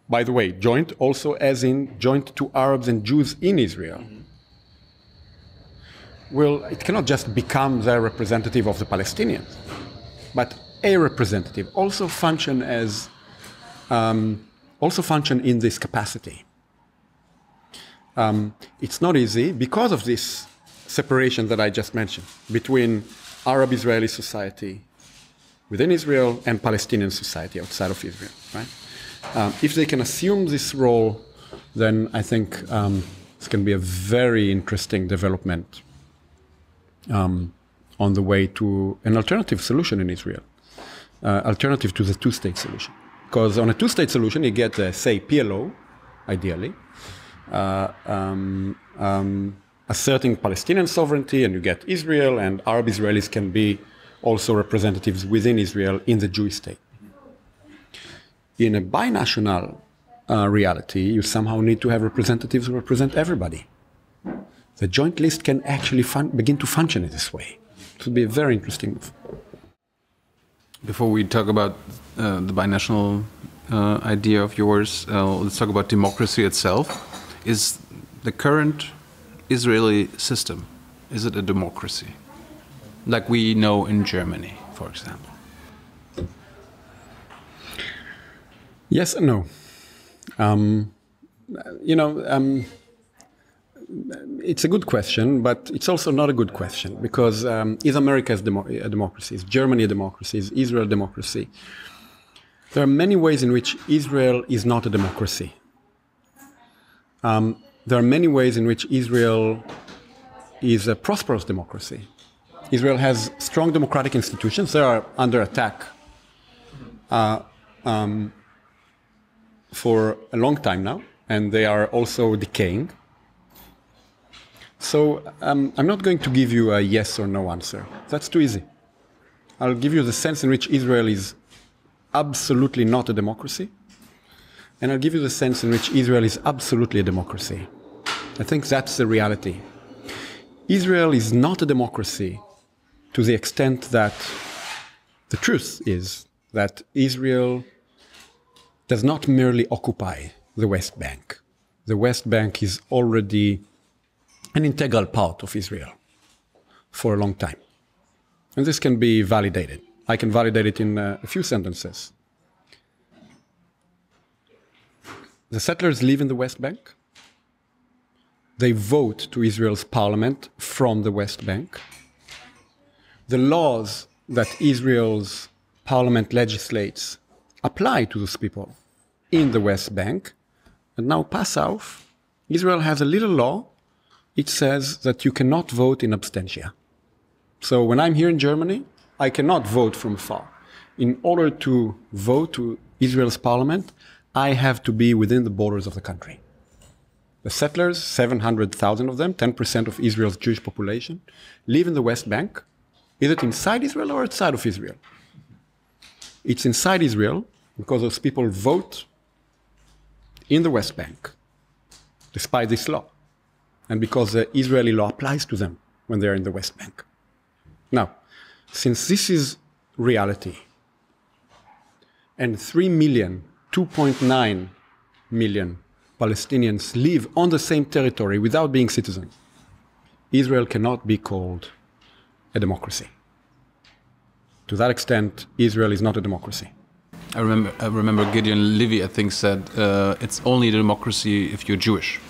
Speaker 1: by the way, joint also as in joint to Arabs and Jews in Israel, mm-hmm. well, it cannot just become the representative of the Palestinians, but a representative also function as um, also function in this capacity. Um, it's not easy because of this separation that I just mentioned between Arab Israeli society within Israel and Palestinian society outside of Israel, right? Um, if they can assume this role, then I think um, it's going to be a very interesting development um, on the way to an alternative solution in Israel, uh, alternative to the two-state solution. Because on a two-state solution, you get, uh, say, PLO, ideally, uh, um, um, asserting Palestinian sovereignty, and you get Israel, and Arab Israelis can be also representatives within Israel in the Jewish state. In a binational uh, reality, you somehow need to have representatives who represent everybody. The joint list can actually begin to function in this way. It would be a very interesting move.
Speaker 2: Before we talk about uh, the binational uh, idea of yours, uh, let's talk about democracy itself. Is the current Israeli system is it a democracy, like we know in Germany, for example?
Speaker 1: Yes and no. Um, you know, um, it's a good question, but it's also not a good question because um, is America a, demo a democracy? Is Germany a democracy? Is Israel a democracy? There are many ways in which Israel is not a democracy. Um, there are many ways in which Israel is a prosperous democracy. Israel has strong democratic institutions. They are under attack uh, um, for a long time now, and they are also decaying. So um, I'm not going to give you a yes or no answer. That's too easy. I'll give you the sense in which Israel is absolutely not a democracy, and I'll give you the sense in which Israel is absolutely a democracy. I think that's the reality. Israel is not a democracy to the extent that the truth is that Israel does not merely occupy the West Bank. The West Bank is already an integral part of Israel for a long time. And this can be validated. I can validate it in uh, a few sentences. The settlers live in the West Bank they vote to Israel's parliament from the West Bank. The laws that Israel's parliament legislates apply to those people in the West Bank. And now, Passover, Israel has a little law. It says that you cannot vote in absentia. So when I'm here in Germany, I cannot vote from far. In order to vote to Israel's parliament, I have to be within the borders of the country. The settlers, 700,000 of them, 10% of Israel's Jewish population, live in the West Bank. It inside Israel or outside of Israel? It's inside Israel because those people vote in the West Bank, despite this law, and because the Israeli law applies to them when they're in the West Bank. Now, since this is reality, and 3 million, 2.9 million Palestinians live on the same territory without being citizens, Israel cannot be called a democracy. To that extent, Israel is not a democracy.
Speaker 2: I remember, I remember Gideon Levy, I think, said uh, it's only a democracy if you're Jewish.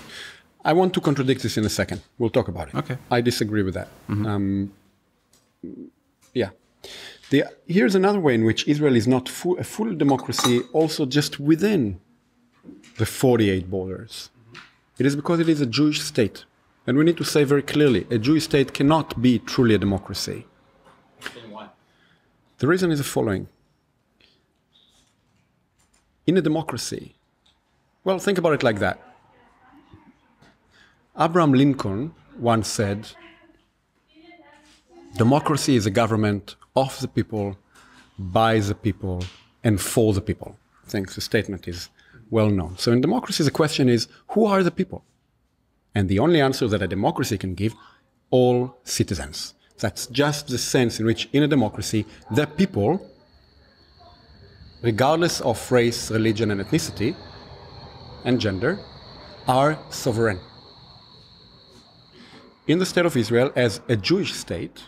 Speaker 1: I want to contradict this in a second. We'll talk about it.
Speaker 2: Okay.
Speaker 1: I disagree with that. Mm -hmm. um, yeah. The, here's another way in which Israel is not a full democracy, also just within the 48 borders. It is because it is a Jewish state. And we need to say very clearly a Jewish state cannot be truly a democracy. The reason is the following. In a democracy, well, think about it like that. Abraham Lincoln once said, Democracy is a government of the people, by the people, and for the people. I think the statement is well known. So in democracy, the question is who are the people? And the only answer that a democracy can give all citizens. That's just the sense in which, in a democracy, the people, regardless of race, religion, and ethnicity, and gender, are sovereign. In the state of Israel, as a Jewish state,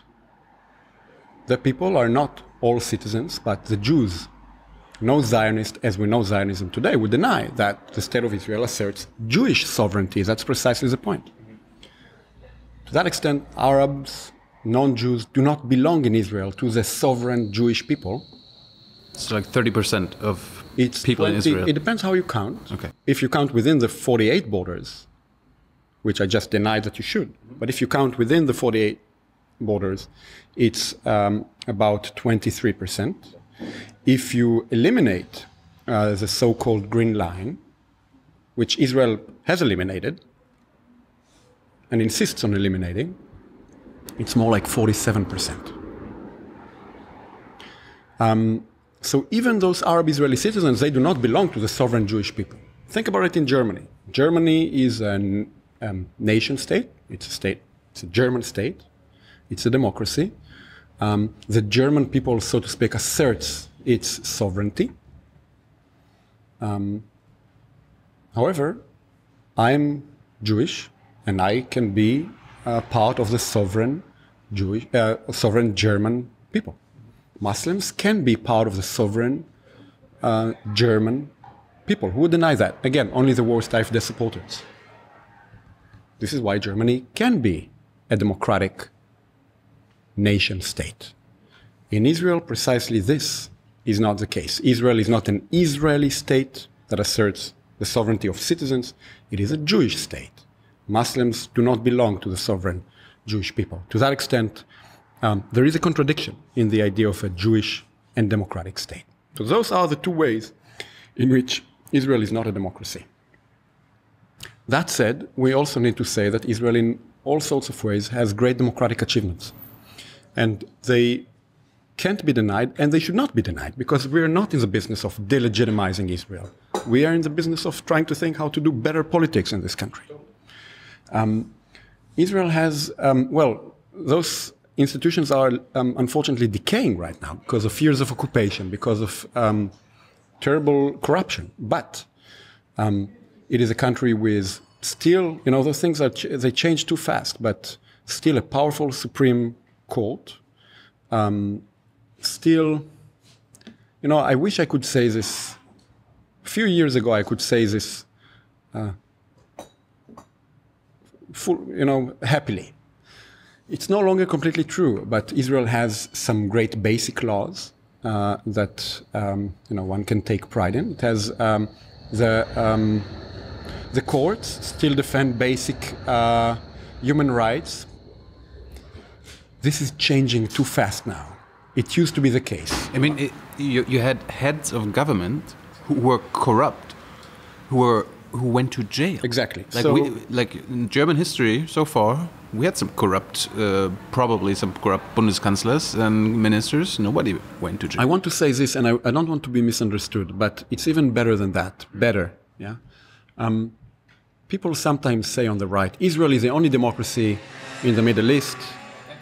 Speaker 1: the people are not all citizens, but the Jews no Zionist, as we know Zionism today, would deny that the state of Israel asserts Jewish sovereignty. That's precisely the point. To that extent, Arabs, non Jews, do not belong in Israel to the sovereign Jewish people.
Speaker 2: It's like 30% of it's people 20, in Israel.
Speaker 1: It depends how you count.
Speaker 2: Okay.
Speaker 1: If you count within the 48 borders, which I just denied that you should, but if you count within the 48 borders, it's um, about 23%. If you eliminate uh, the so called green line, which Israel has eliminated and insists on eliminating, it's more like 47%. Um, so even those Arab Israeli citizens, they do not belong to the sovereign Jewish people. Think about it in Germany. Germany is a um, nation state. It's a state. It's a German state. It's a democracy. Um, the German people, so to speak, asserts its sovereignty. Um, however, I'm Jewish, and I can be uh, part of the sovereign Jewish, uh, sovereign German people. Muslims can be part of the sovereign uh, German people. Who would deny that? Again, only the worst AfD supporters. This is why Germany can be a democratic nation state. In Israel, precisely this is not the case. Israel is not an Israeli state that asserts the sovereignty of citizens, it is a Jewish state. Muslims do not belong to the sovereign Jewish people. To that extent, um, there is a contradiction in the idea of a Jewish and democratic state. So those are the two ways in which Israel is not a democracy. That said, we also need to say that Israel, in all sorts of ways, has great democratic achievements. And they can't be denied, and they should not be denied, because we are not in the business of delegitimizing Israel. We are in the business of trying to think how to do better politics in this country. Um, Israel has, um, well, those institutions are um, unfortunately decaying right now because of fears of occupation, because of um, terrible corruption. But um, it is a country with still, you know, those things are ch they change too fast, but still a powerful Supreme Court. Um, still, you know, I wish I could say this. A few years ago, I could say this, uh, full, you know, happily. It's no longer completely true, but Israel has some great basic laws uh, that um, you know one can take pride in. It has um, the um, the courts still defend basic uh, human rights. This is changing too fast now. It used to be the case.
Speaker 2: I mean, it, you, you had heads of government who were corrupt, who were who went to jail.
Speaker 1: Exactly.
Speaker 2: Like
Speaker 1: so,
Speaker 2: we, like in German history so far, we had some corrupt, uh, probably some corrupt Bundeskanzlers and ministers. Nobody went to jail.
Speaker 1: I want to say this, and I, I don't want to be misunderstood, but it's even better than that. Better, yeah. Um, people sometimes say on the right, Israel is the only democracy in the Middle East.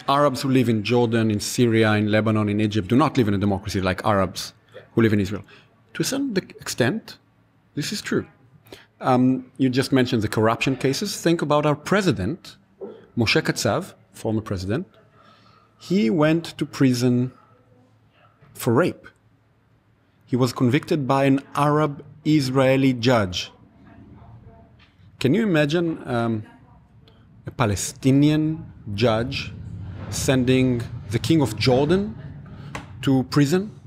Speaker 1: Arabs who live in Jordan, in Syria, in Lebanon, in Egypt do not live in a democracy like Arabs who live in Israel. To a certain extent, this is true. Um, you just mentioned the corruption cases. Think about our president, Moshe Katsav, former president. He went to prison for rape. He was convicted by an Arab Israeli judge. Can you imagine um, a Palestinian judge sending the king of Jordan to prison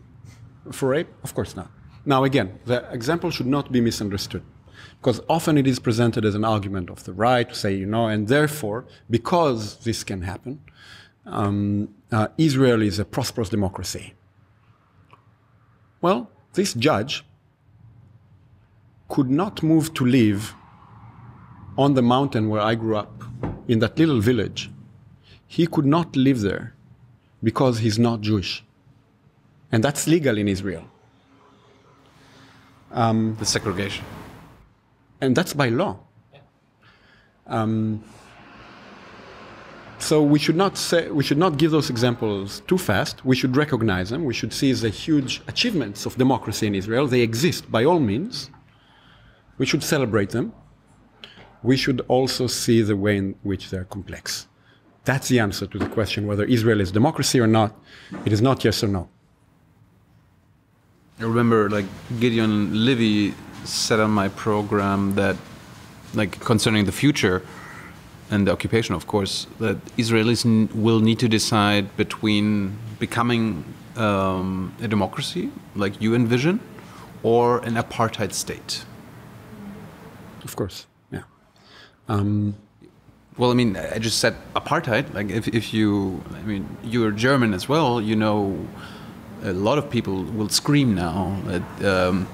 Speaker 1: for rape? Of course not. Now, again, the example should not be misunderstood because often it is presented as an argument of the right to say, you know, and therefore, because this can happen, um, uh, Israel is a prosperous democracy. Well, this judge could not move to live on the mountain where I grew up, in that little village. He could not live there because he's not Jewish. And that's legal in Israel.
Speaker 2: Um, the segregation
Speaker 1: and that's by law. Um, so we should not say we should not give those examples too fast. We should recognize them. We should see the huge achievements of democracy in Israel. They exist by all means. We should celebrate them. We should also see the way in which they're complex. That's the answer to the question whether Israel is democracy or not. It is not yes or no.
Speaker 2: I remember like Gideon Levy said on my program that, like, concerning the future and the occupation, of course, that Israelis will need to decide between becoming um, a democracy, like you envision, or an apartheid state.
Speaker 1: Of course, yeah. Um,
Speaker 2: well, I mean, I just said apartheid. Like, if, if you, I mean, you're German as well, you know, a lot of people will scream now that um,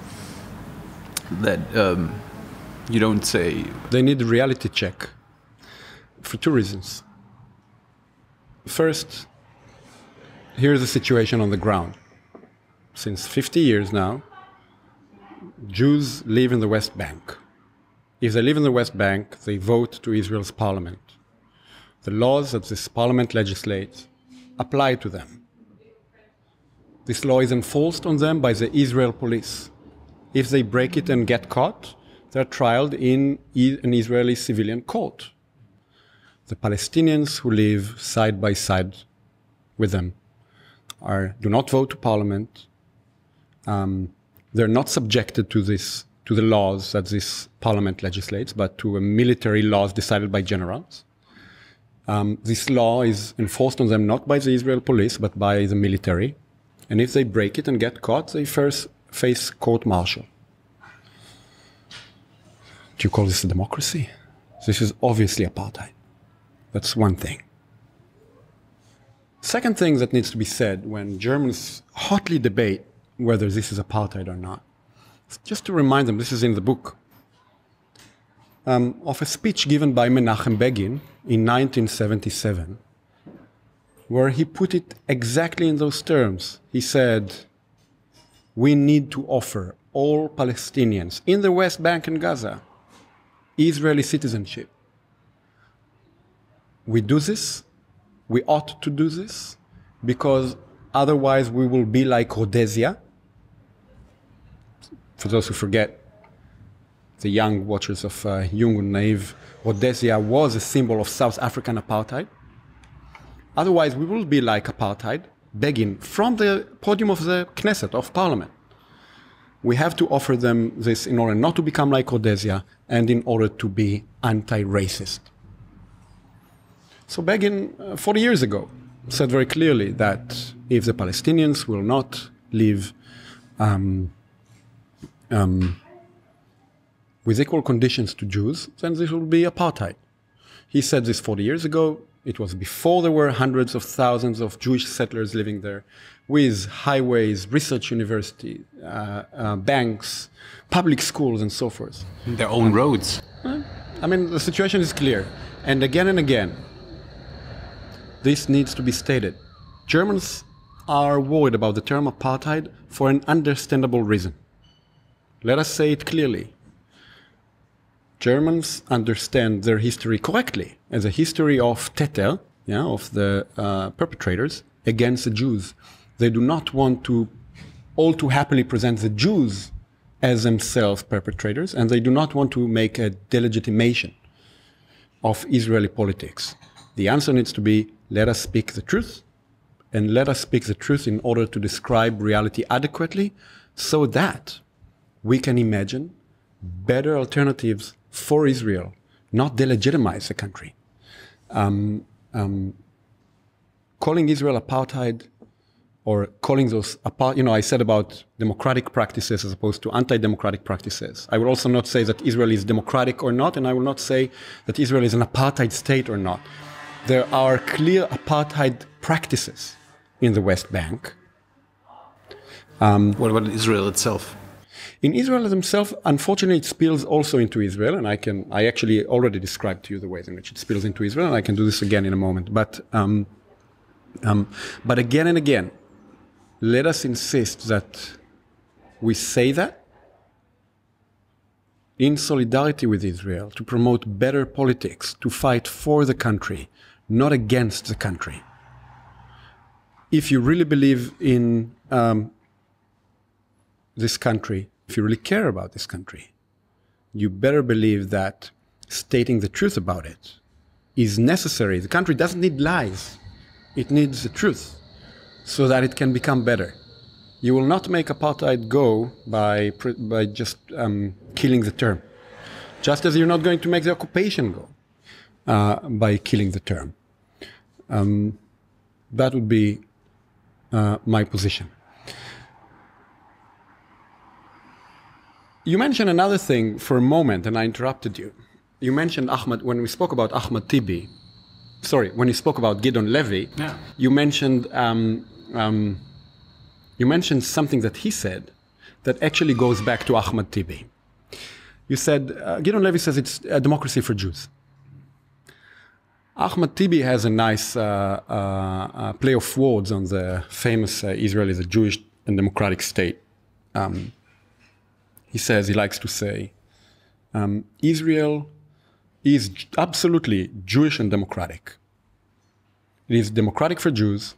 Speaker 2: that um, you don't say?
Speaker 1: They need a reality check for two reasons. First, here's the situation on the ground. Since 50 years now, Jews live in the West Bank. If they live in the West Bank, they vote to Israel's parliament. The laws that this parliament legislates apply to them. This law is enforced on them by the Israel police if they break it and get caught, they're trialed in an Israeli civilian court. The Palestinians who live side by side with them are do not vote to parliament. Um, they're not subjected to this to the laws that this parliament legislates, but to a military laws decided by generals. Um, this law is enforced on them not by the Israel police, but by the military. And if they break it and get caught, they first face court martial. Do you call this a democracy? This is obviously apartheid. That's one thing. Second thing that needs to be said when Germans hotly debate whether this is apartheid or not, just to remind them, this is in the book, um, of a speech given by Menachem Begin in 1977, where he put it exactly in those terms. He said, We need to offer all Palestinians in the West Bank and Gaza Israeli citizenship. We do this, we ought to do this, because otherwise we will be like Rhodesia. For those who forget, the young watchers of uh, Young and Naive, Rhodesia was a symbol of South African apartheid. Otherwise, we will be like apartheid, begging from the podium of the Knesset, of parliament. We have to offer them this in order not to become like Rhodesia and in order to be anti racist. So Begin, uh, 40 years ago, said very clearly that if the Palestinians will not live um, um, with equal conditions to Jews, then this will be apartheid. He said this 40 years ago. It was before there were hundreds of thousands of Jewish settlers living there, with highways, research universities, uh, uh, banks, public schools, and so forth.
Speaker 2: Their own roads.
Speaker 1: I mean, the situation is clear. And again and again, this needs to be stated. Germans are worried about the term apartheid for an understandable reason. Let us say it clearly. Germans understand their history correctly as a history of Täter, yeah, of the uh, perpetrators against the Jews. They do not want to all too happily present the Jews as themselves perpetrators, and they do not want to make a delegitimation of Israeli politics. The answer needs to be let us speak the truth, and let us speak the truth in order to describe reality adequately so that we can imagine better alternatives for Israel, not delegitimize the country. Um, um, calling Israel apartheid or calling those apart, you know, I said about democratic practices as opposed to anti-democratic practices. I will also not say that Israel is democratic or not, and I will not say that Israel is an apartheid state or not there are clear apartheid practices in the West Bank.
Speaker 2: Um, what about Israel itself?
Speaker 1: In Israel themselves, unfortunately, it spills also into Israel, and I can I actually already described to you the ways in which it spills into Israel, and I can do this again in a moment. But um, um, but again and again, let us insist that we say that in solidarity with Israel to promote better politics, to fight for the country, not against the country. If you really believe in um, this country, if you really care about this country, you better believe that stating the truth about it is necessary. The country doesn't need lies, it needs the truth so that it can become better. You will not make apartheid go by, by just um, killing the term, just as you're not going to make the occupation go uh, by killing the term. Um, that would be uh, my position. You mentioned another thing for a moment, and I interrupted you. You mentioned Ahmed when we spoke about Ahmed Tibi. Sorry, when you spoke about Gideon Levy, yeah. you mentioned um, um, you mentioned something that he said that actually goes back to Ahmed Tibi. You said uh, Gideon Levy says it's a democracy for Jews. Ahmed Tibi has a nice uh, uh, uh, play of words on the famous uh, Israel is a Jewish and democratic state. Um, he says, he likes to say, um, Israel is absolutely Jewish and democratic. It is democratic for Jews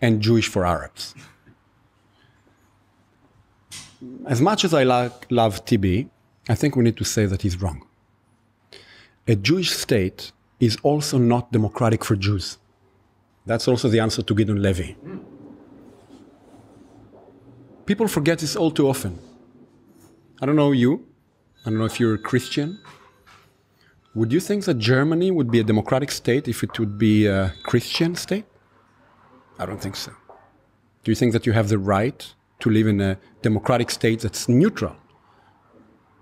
Speaker 1: and Jewish for Arabs. as much as I like, love Tibi, I think we need to say that he's wrong. A Jewish state is also not democratic for Jews. That's also the answer to Gideon Levy. People forget this all too often. I don't know you, I don't know if you're a Christian. Would you think that Germany would be a democratic state if it would be a Christian state? I don't think so. Do you think that you have the right to live in a democratic state that's neutral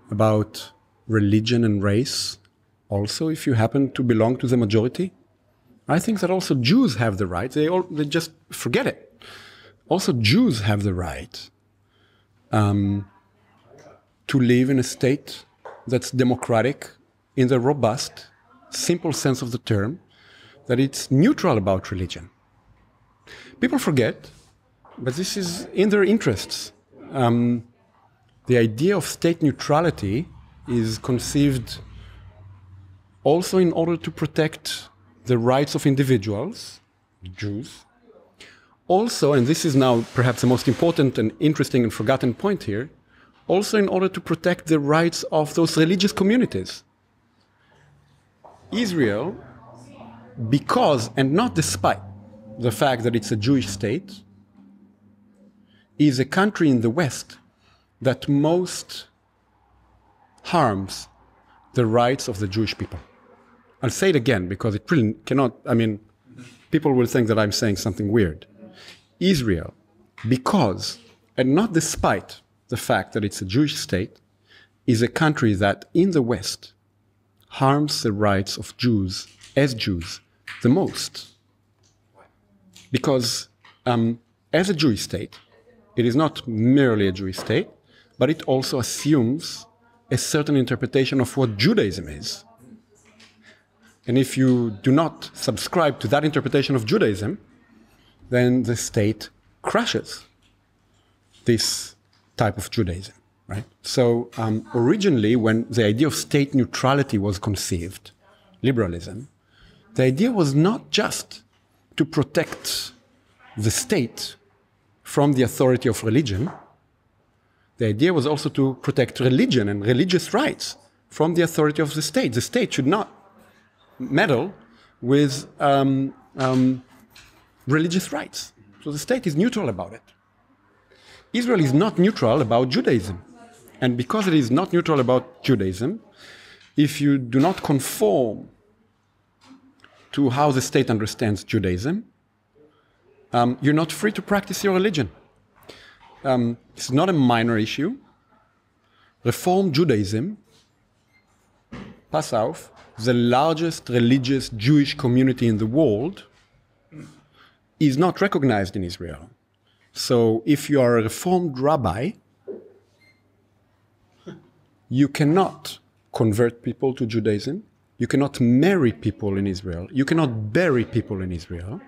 Speaker 1: about religion and race, also if you happen to belong to the majority? I think that also Jews have the right. They, all, they just forget it. Also, Jews have the right um, to live in a state that's democratic in the robust, simple sense of the term, that it's neutral about religion. People forget, but this is in their interests. Um, the idea of state neutrality is conceived also in order to protect the rights of individuals, Jews. Also, and this is now perhaps the most important and interesting and forgotten point here, also in order to protect the rights of those religious communities. Israel, because and not despite the fact that it's a Jewish state, is a country in the West that most harms the rights of the Jewish people. I'll say it again because it really cannot, I mean, people will think that I'm saying something weird. Israel, because, and not despite the fact that it's a Jewish state, is a country that in the West harms the rights of Jews as Jews the most. Because um, as a Jewish state, it is not merely a Jewish state, but it also assumes a certain interpretation of what Judaism is. And if you do not subscribe to that interpretation of Judaism, then the state crushes this type of Judaism, right? So um, originally, when the idea of state neutrality was conceived, liberalism, the idea was not just to protect the state from the authority of religion. The idea was also to protect religion and religious rights from the authority of the state. The state should not meddle with um, um, religious rights. So the state is neutral about it. Israel is not neutral about Judaism. And because it is not neutral about Judaism, if you do not conform to how the state understands Judaism, um, you're not free to practice your religion. Um, it's not a minor issue. Reform Judaism, Passow, the largest religious Jewish community in the world, is not recognized in Israel. So if you are a reformed rabbi, you cannot convert people to Judaism. You cannot marry people in Israel. You cannot bury people in Israel.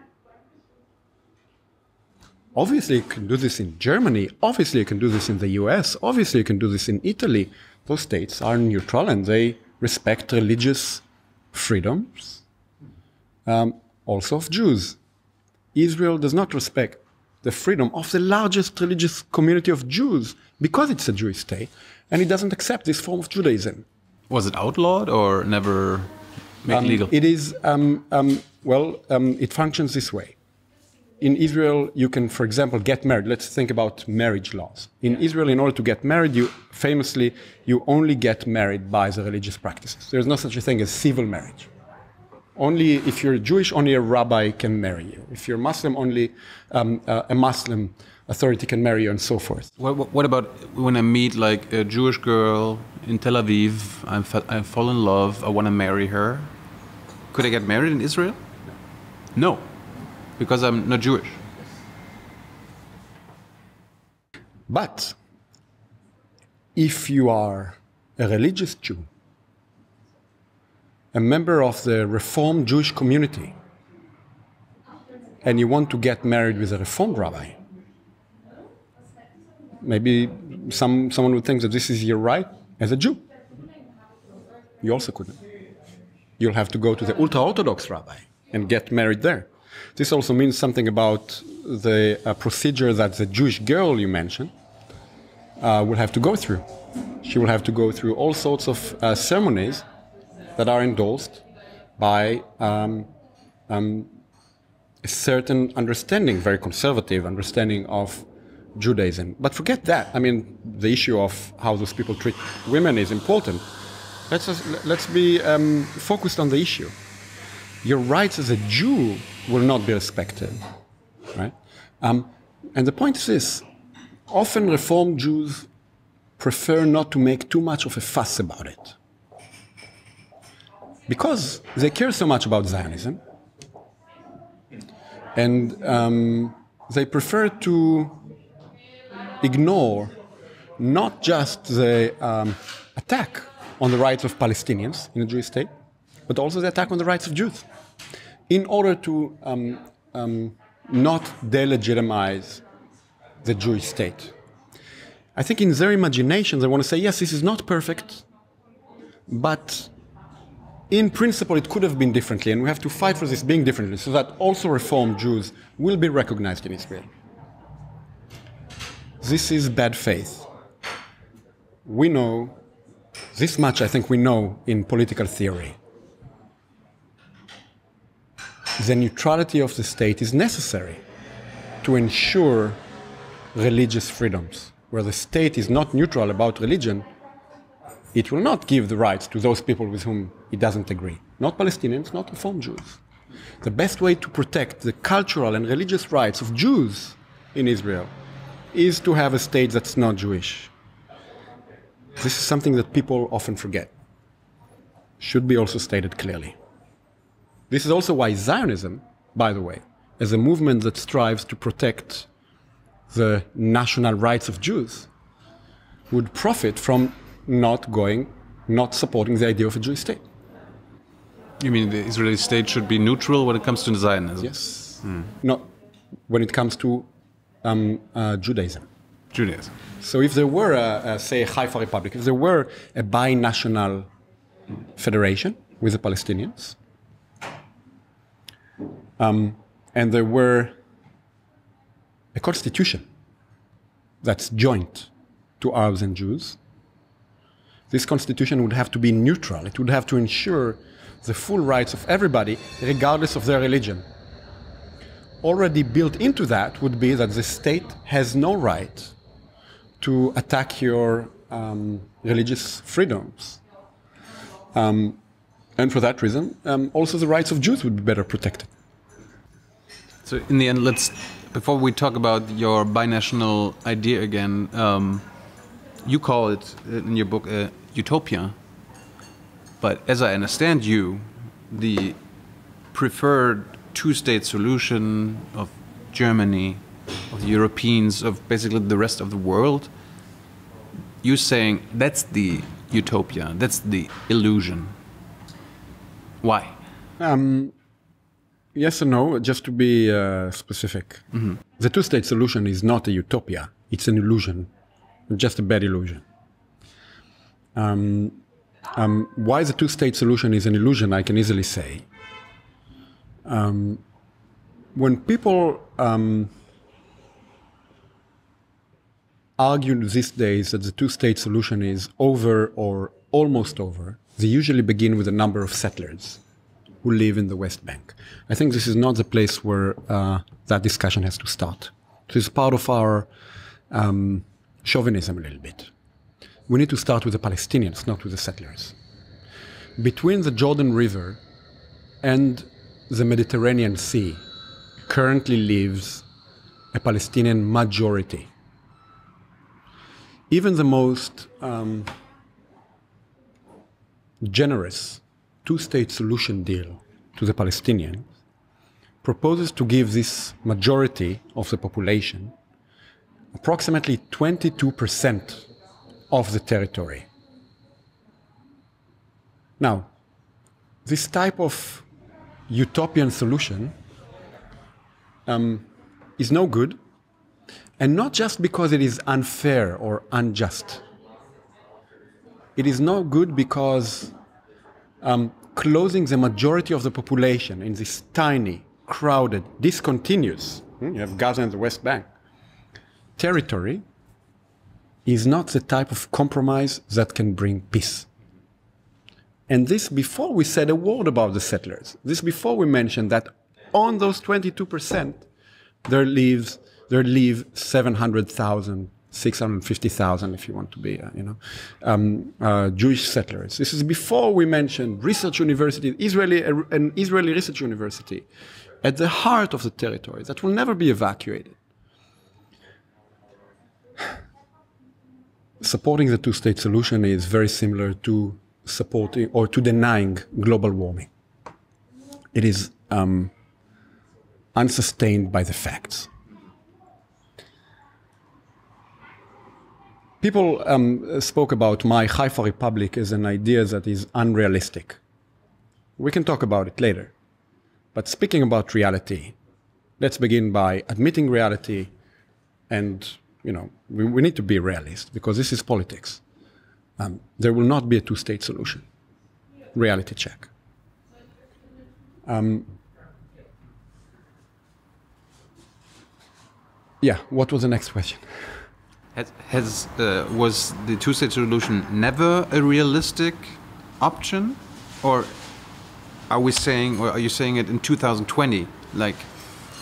Speaker 1: Obviously, you can do this in Germany. Obviously, you can do this in the US. Obviously, you can do this in Italy. Those states are neutral and they respect religious freedoms, um, also of Jews. Israel does not respect the freedom of the largest religious community of Jews because it's a Jewish state, and it doesn't accept this form of Judaism.
Speaker 2: Was it outlawed or never made
Speaker 1: um,
Speaker 2: legal?
Speaker 1: It is, um, um, well, um, it functions this way. In Israel, you can, for example, get married. Let's think about marriage laws. In Israel, in order to get married, you famously, you only get married by the religious practices. There's no such a thing as civil marriage only if you're Jewish, only a rabbi can marry you. If you're Muslim, only um, uh, a Muslim authority can marry you, and so forth.
Speaker 2: What, what, about when I meet like a Jewish girl in Tel Aviv? I'm I fall in love. I want to marry her. Could I get married in Israel? No, because I'm not Jewish.
Speaker 1: But if you are a religious Jew a member of the Reformed Jewish community and you want to get married with a Reformed rabbi, maybe some, someone would think that this is your right as a Jew. You also couldn't. You'll have to go to the ultra Orthodox rabbi and get married there. This also means something about the uh, procedure that the Jewish girl you mentioned uh, will have to go through. She will have to go through all sorts of uh, ceremonies that are endorsed by um, um, a certain understanding, very conservative understanding of Judaism. But forget that. I mean, the issue of how those people treat women is important. Let's, just, let's be um, focused on the issue. Your rights as a Jew will not be respected, right? Um, and the point is this: often Reform Jews prefer not to make too much of a fuss about it because they care so much about Zionism, and um, they prefer to ignore not just the um, attack on the rights of Palestinians in a Jewish state, but also the attack on the rights of Jews, in order to um, um, not delegitimize the Jewish state. I think in their imagination they want to say, yes, this is not perfect, but in principle it could have been differently, and we have to fight for this being differently so that also Reformed Jews will be recognized in Israel. This is bad faith. We know, this much I think we know in political theory. The neutrality of the state is necessary to ensure religious freedoms. Where the state is not neutral about religion, it will not give the rights to those people with whom it doesn't agree. Not Palestinians, not Reform Jews. The best way to protect the cultural and religious rights of Jews in Israel is to have a state that's not Jewish. This is something that people often forget. Should be also stated clearly. This is also why Zionism, by the way, as a movement that strives to protect the national rights of Jews, would profit from not going, not supporting the idea of a Jewish state.
Speaker 2: You mean the Israeli state should be neutral when it comes to Zionism?
Speaker 1: Yes. Mm. Not when it comes to um, uh, Judaism.
Speaker 2: Judaism.
Speaker 1: So if there were, a, a, say, a Haifa Republic, if there were a binational federation with the Palestinians, um, and there were a constitution that's joint to Arabs and Jews, this constitution would have to be neutral. It would have to ensure the full rights of everybody, regardless of their religion already built into that would be that the state has no right to attack your um, religious freedoms. Um, and for that reason, um, also the rights of Jews would be better protected.
Speaker 2: So, in the end, let's before we talk about your binational idea again, um, you call it in your book a utopia. But as I understand you, the preferred two-state solution of Germany, of the Europeans, of basically the rest of the world, you're saying that's the utopia, that's the illusion. Why?
Speaker 1: Um, yes and no, just to be uh, specific. Mm -hmm. The two state solution is not a utopia, it's an illusion, just a bad illusion. Um, um, why the two state solution is an illusion, I can easily say. Um, when people um, argue these days that the two state solution is over or almost over, they usually begin with a number of settlers who live in the West Bank. I think this is not the place where uh, that discussion has to start. So it's part of our um, chauvinism a little bit. We need to start with the Palestinians, not with the settlers. Between the Jordan River and the Mediterranean Sea currently lives a Palestinian majority. Even the most um, generous two state solution deal to the Palestinians proposes to give this majority of the population approximately 22% of the territory. Now, this type of utopian solution um, is no good, and not just because it is unfair or unjust. It is no good because um, closing the majority of the population in this tiny, crowded, discontinuous, hmm, you have Gaza and the West Bank, territory is not the type of compromise that can bring peace. And this before we said a word about the settlers. This before we mentioned that on those 22%, there lives there live 700,000, 650,000, if you want to be, uh, you know, um, uh, Jewish settlers. This is before we mentioned research university, Israeli, uh, an Israeli research university, at the heart of the territory that will never be evacuated. Supporting the two-state solution is very similar to supporting or to denying global warming. It is um, unsustained by the facts. People um, spoke about my Haifa Republic as an idea that is unrealistic. We can talk about it later. But speaking about reality, let's begin by admitting reality and, you know, we, we need to be realist because this is politics. Um, there will not be a two-state solution. Reality check. Um, yeah, what was the next question?
Speaker 2: Has, has uh, was the two-state solution never a realistic option, or are we saying, or are you saying it in 2020, like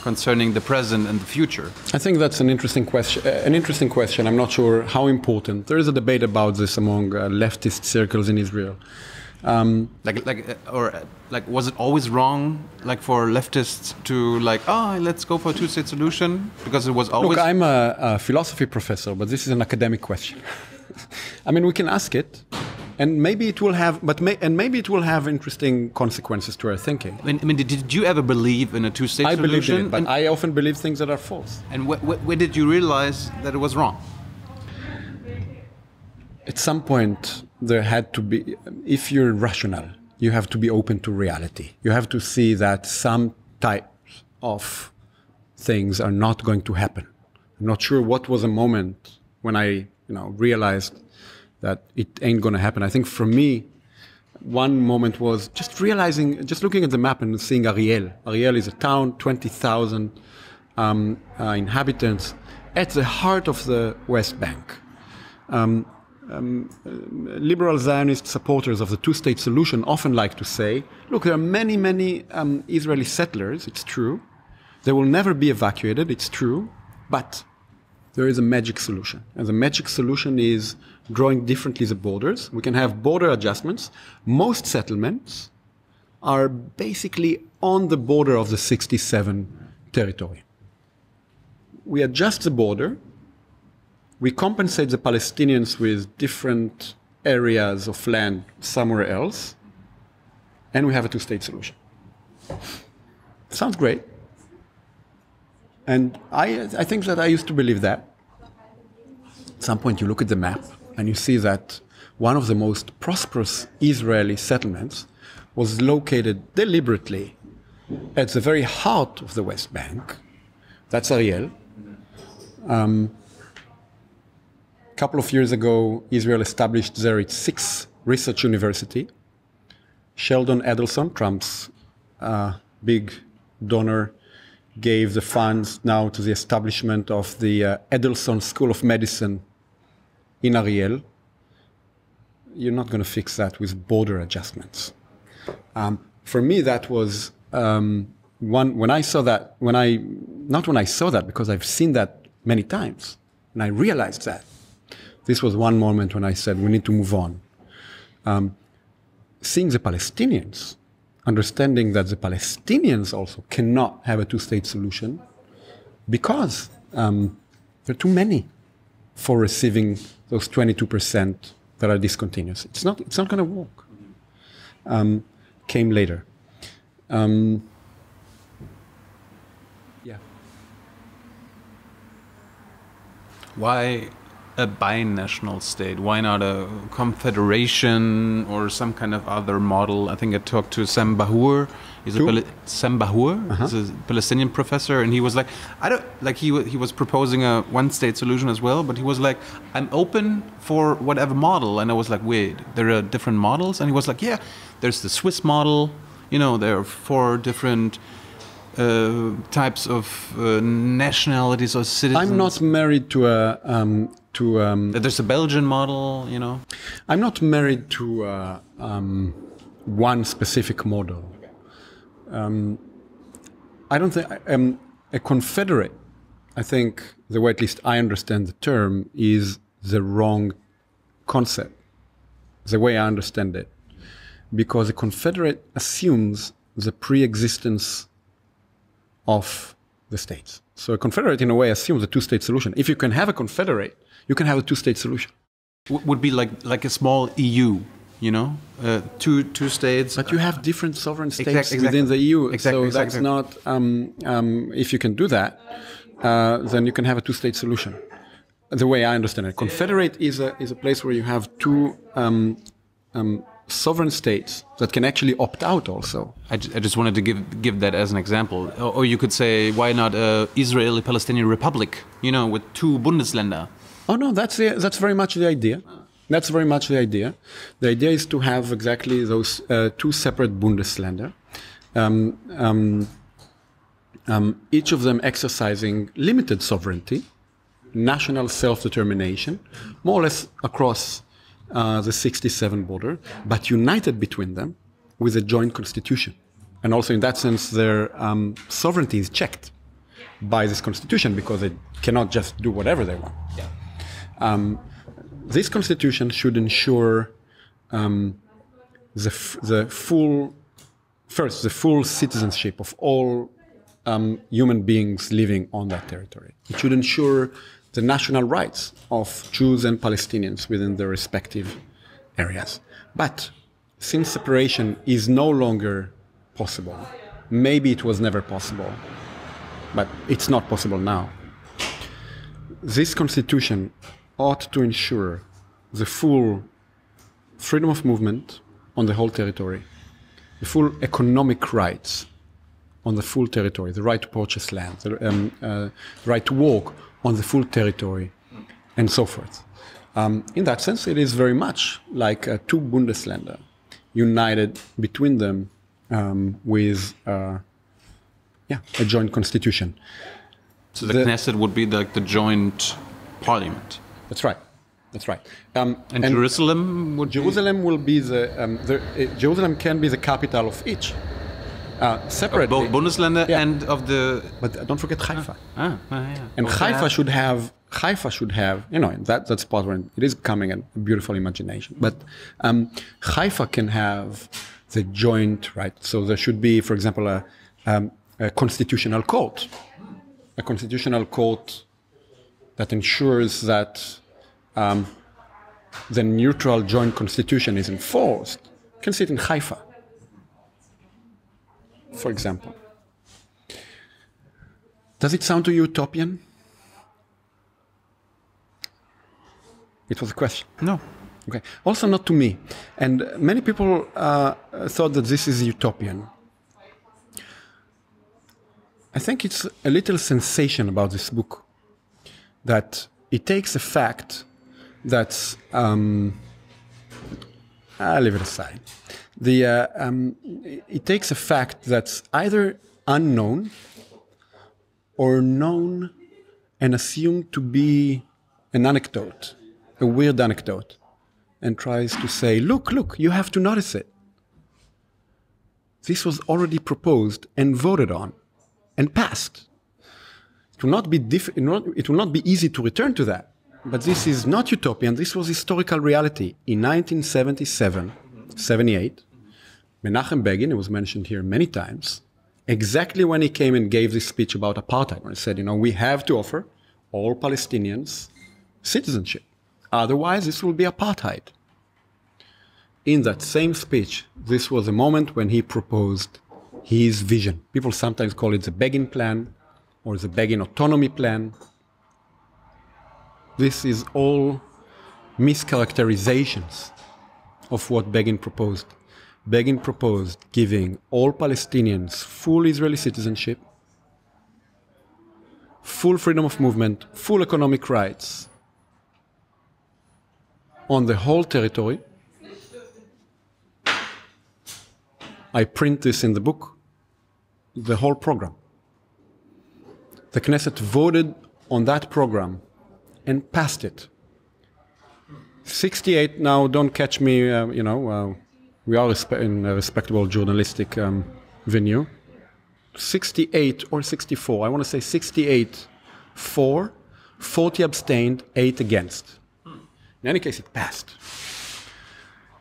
Speaker 2: concerning the present and the future?
Speaker 1: I think that's an interesting question. Uh, an interesting question. I'm not sure how important. There is a debate about this among uh, leftist circles in Israel.
Speaker 2: Um, like, like, uh, or uh, like, was it always wrong, like, for leftists to like, oh, let's go for a two-state solution because it was always.
Speaker 1: Look, I'm a, a philosophy professor, but this is an academic question. I mean, we can ask it, and maybe it will have, but may, and maybe it will have interesting consequences to our thinking.
Speaker 2: I mean, did you ever believe in a two-state solution?
Speaker 1: I believed in it, but and I often believe things that are false.
Speaker 2: And wh wh where did you realize that it was wrong?
Speaker 1: At some point, there had to be, if you're rational, you have to be open to reality. You have to see that some types of things are not going to happen. I'm not sure what was a moment when I, you know, realized that it ain't going to happen. I think for me, one moment was just realizing, just looking at the map and seeing Ariel. Ariel is a town, 20,000 um, uh, inhabitants, at the heart of the West Bank. Um, um, liberal Zionist supporters of the two state solution often like to say look, there are many, many um, Israeli settlers, it's true. They will never be evacuated, it's true. But there is a magic solution. And the magic solution is drawing differently the borders. We can have border adjustments. Most settlements are basically on the border of the 67 territory. We adjust the border we compensate the Palestinians with different areas of land somewhere else, and we have a two state solution. Sounds great. And I, I think that I used to believe that. At some point, you look at the map and you see that one of the most prosperous Israeli settlements was located deliberately at the very heart of the West Bank. That's Ariel. Um, couple of years ago, Israel established there its sixth research university. Sheldon Adelson, Trump's uh, big donor, gave the funds now to the establishment of the uh, Adelson School of Medicine in Ariel. You're not going to fix that with border adjustments. Um, for me, that was um, one, when I saw that, when I, not when I saw that, because I've seen that many times, and I realized that this was one moment when I said we need to move on. Um, seeing the Palestinians, understanding that the Palestinians also cannot have a two state solution because um, there are too many for receiving those 22% that are discontinuous. It's not, it's not going to work. Um, came later. Um, yeah.
Speaker 2: Why a binational state? Why not a confederation or some kind of other model? I think I talked to Sam Bahour. He's a Pal Sam Bahour. Uh -huh. He's a Palestinian professor, and he was like, I don't like he he was proposing a one-state solution as well, but he was like, I'm open for whatever model, and I was like, wait, there are different models, and he was like, yeah, there's the Swiss model. You know, there are four different uh, types of uh, nationalities or citizens.
Speaker 1: I'm not married to a um, to um,
Speaker 2: There's a Belgian model, you know.
Speaker 1: I'm not married to uh, um, one specific model. Um, I don't think um, a confederate. I think the way at least I understand the term is the wrong concept. The way I understand it, because a confederate assumes the pre-existence of the states. So a confederate, in a way, assumes a two-state solution. If you can have a confederate, you can have a two-state solution.
Speaker 2: W- would be like like a small EU, you know, uh, two two states.
Speaker 1: But you have different sovereign states
Speaker 2: Exact- exactly.
Speaker 1: within the EU,
Speaker 2: Exactly,
Speaker 1: so that's not. Um, um, if you can do that, uh, then you can have a two-state solution. The way I understand it, confederate is a is a place where you have two um, um, sovereign states that can actually opt out also.
Speaker 2: I, I just wanted to give give that as an example, or, or you could say, why not a Israeli-Palestinian Republic? You know, with two Bundesländer.
Speaker 1: Oh no, that's the, that's very much the idea. That's very much the idea. The idea is to have exactly those uh, two separate Bundesländer, um, um, um, each of them exercising limited sovereignty, national self-determination, more or less across uh, the 67 border, but united between them with a joint constitution. And also, in that sense, their um, sovereignty is checked by this constitution because they cannot just do whatever they want. Um, this constitution should ensure um, the, f- the full, first, the full citizenship of all um, human beings living on that territory. It should ensure the national rights of Jews and Palestinians within their respective areas. But since separation is no longer possible, maybe it was never possible, but it's not possible now this constitution ought to ensure the full freedom of movement on the whole territory, the full economic rights on the full territory, the right to purchase land, the um, uh, right to walk on the full territory, and so forth. Um, in that sense, it is very much like uh, two Bundesländer united between them um, with uh, yeah, a joint constitution.
Speaker 2: So the,
Speaker 1: The-
Speaker 2: Knesset would be like the joint parliament,
Speaker 1: That's right. That's right. Um,
Speaker 2: and, Jerusalem would
Speaker 1: Jerusalem will be the, um, the uh, Jerusalem can be the capital of each. Uh, separately,
Speaker 2: both Bundesländer
Speaker 1: Yeah.
Speaker 2: and of the.
Speaker 1: but don't forget Haifa.
Speaker 2: Ah, ah, yeah.
Speaker 1: And
Speaker 2: Both
Speaker 1: Haifa
Speaker 2: have-
Speaker 1: should have Haifa should have you know that that's part where it is coming a beautiful imagination. But um, Haifa can have the joint right. So there should be, for example, a, um, a constitutional court, a constitutional court that ensures that um, the neutral joint constitution is enforced. Can sit in Haifa, for example. Does it sound to you utopian? It was a question.
Speaker 2: No.
Speaker 1: Okay. Also, not to me. And many people uh, thought that this is utopian. I think it's a little sensation about this book that it takes a fact that's. Um, I'll leave it aside. The, uh, um, it takes a fact that's either unknown or known and assumed to be an anecdote, a weird anecdote, and tries to say, look, look, you have to notice it. This was already proposed and voted on and passed. It will not be, diff- it will not, it will not be easy to return to that. But this is not utopian, this was historical reality. In 1977, 78, Menachem Begin, it was mentioned here many times, exactly when he came and gave this speech about apartheid, when he said, you know, we have to offer all Palestinians citizenship. Otherwise, this will be apartheid. In that same speech, this was a moment when he proposed his vision. People sometimes call it the Begin Plan or the Begin Autonomy Plan. This is all mischaracterizations of what Begin proposed. Begin proposed giving all Palestinians full Israeli citizenship, full freedom of movement, full economic rights on the whole territory. I print this in the book, the whole program. The Knesset voted on that program and passed it 68 now, don't catch me, uh, you know, uh, we are in a respectable journalistic um, venue. 68 or 64, I want to say 68 for, 40 abstained, 8 against. In any case, it passed.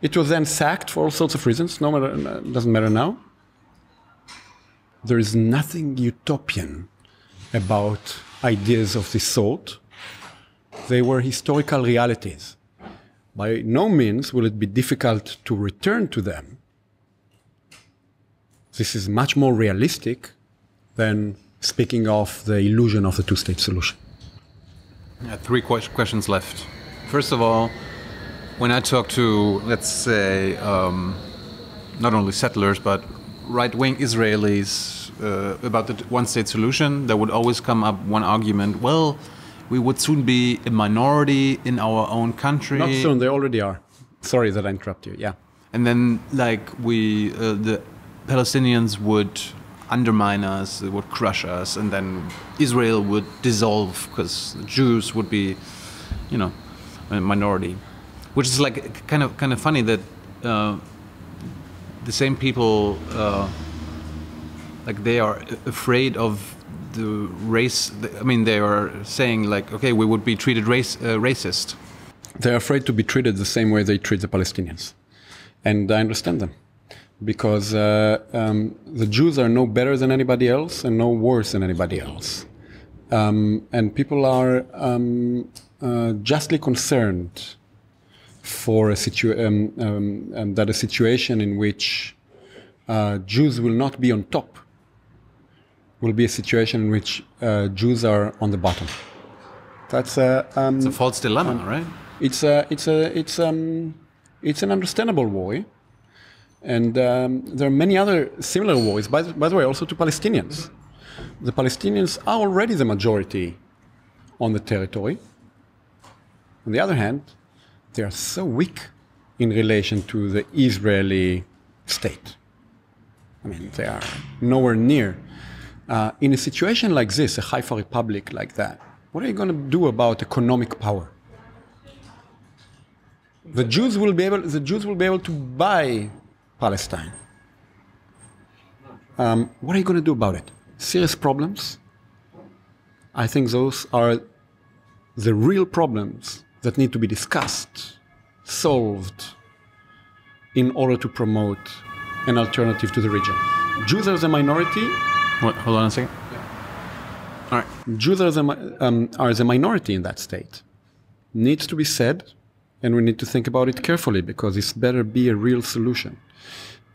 Speaker 1: It was then sacked for all sorts of reasons, no matter, doesn't matter now. There is nothing utopian about ideas of this sort. They were historical realities. By no means will it be difficult to return to them. This is much more realistic than speaking of the illusion of the two state solution.
Speaker 2: Yeah, three questions left. First of all, when I talk to, let's say, um, not only settlers, but right wing Israelis uh, about the one state solution, there would always come up one argument well, we would soon be a minority in our own country.
Speaker 1: Not soon, they already are. Sorry that I interrupt you. Yeah.
Speaker 2: And then, like, we, uh, the Palestinians would undermine us, they would crush us, and then Israel would dissolve because Jews would be, you know, a minority. Which is like kind of kind of funny that uh, the same people, uh, like, they are afraid of the race. I mean, they are saying like, okay, we would be treated race, uh, racist.
Speaker 1: They're afraid to be treated the same way they treat the Palestinians, and I understand them, because uh, um, the Jews are no better than anybody else and no worse than anybody else, um, and people are um, uh, justly concerned for a situation um, um, that a situation in which uh, Jews will not be on top will be a situation in which uh, Jews are on the bottom. That's a. Um,
Speaker 2: it's a false dilemma, um, right?
Speaker 1: It's a. It's a. It's um. It's an understandable worry, and um, there are many other similar worries. By, by the way, also to Palestinians. The Palestinians are already the majority on the territory. On the other hand, they are so weak in relation to the Israeli state. I mean, they are nowhere near uh, in a situation like this, a Haifa republic like that, what are you going to do about economic power? The Jews will be able, the Jews will be able to buy Palestine. Um, what are you going to do about it? Serious problems? I think those are the real problems that need to be discussed, solved, in order to promote an alternative to the region. Jews as a minority
Speaker 2: what, hold on a second.
Speaker 1: All right. Jews are the, um, are the minority in that state. Needs to be said, and we need to think about it carefully because it's better be a real solution.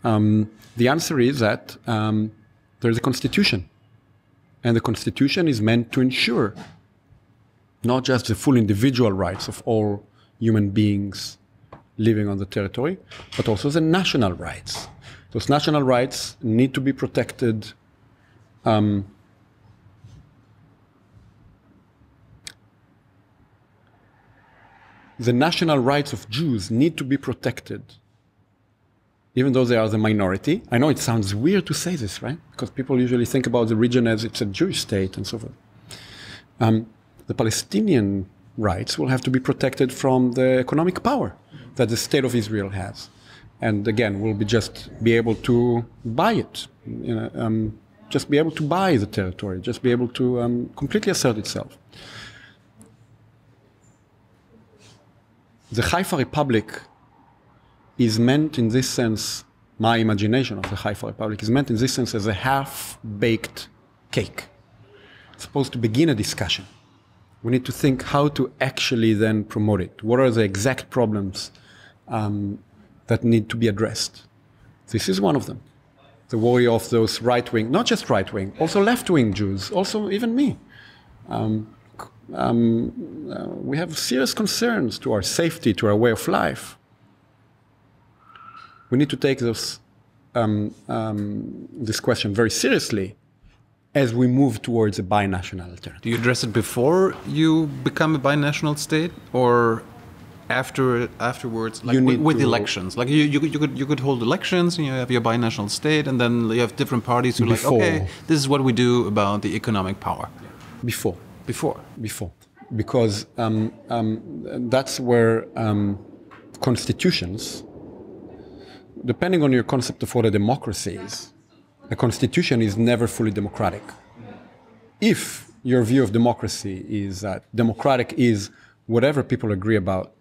Speaker 1: Um, the answer is that um, there's a constitution, and the constitution is meant to ensure not just the full individual rights of all human beings living on the territory, but also the national rights. Those national rights need to be protected um, the national rights of Jews need to be protected, even though they are the minority. I know it sounds weird to say this, right? Because people usually think about the region as it's a Jewish state and so forth. Um, the Palestinian rights will have to be protected from the economic power that the state of Israel has. And again, we'll be just be able to buy it. You know, um, just be able to buy the territory, just be able to um, completely assert itself. The Haifa Republic is meant in this sense, my imagination of the Haifa Republic is meant in this sense as a half baked cake. It's supposed to begin a discussion. We need to think how to actually then promote it. What are the exact problems um, that need to be addressed? This is one of them the worry of those right wing, not just right wing, also left wing Jews, also even me. Um, um, uh, we have serious concerns to our safety, to our way of life. We need to take this, um, um, this question very seriously as we move towards a binational alternative.
Speaker 2: Do you address it before you become a binational state, or after afterwards, like with, with elections. Like you, you, you, could you could hold elections, and you have your binational state, and then you have different parties who are like, okay, this is what we do about the economic power.
Speaker 1: Before.
Speaker 2: Before.
Speaker 1: Before. because um, um, that's where um, constitutions, depending on your concept of what a democracy is, a constitution is never fully democratic. If your view of democracy is that democratic is whatever people agree about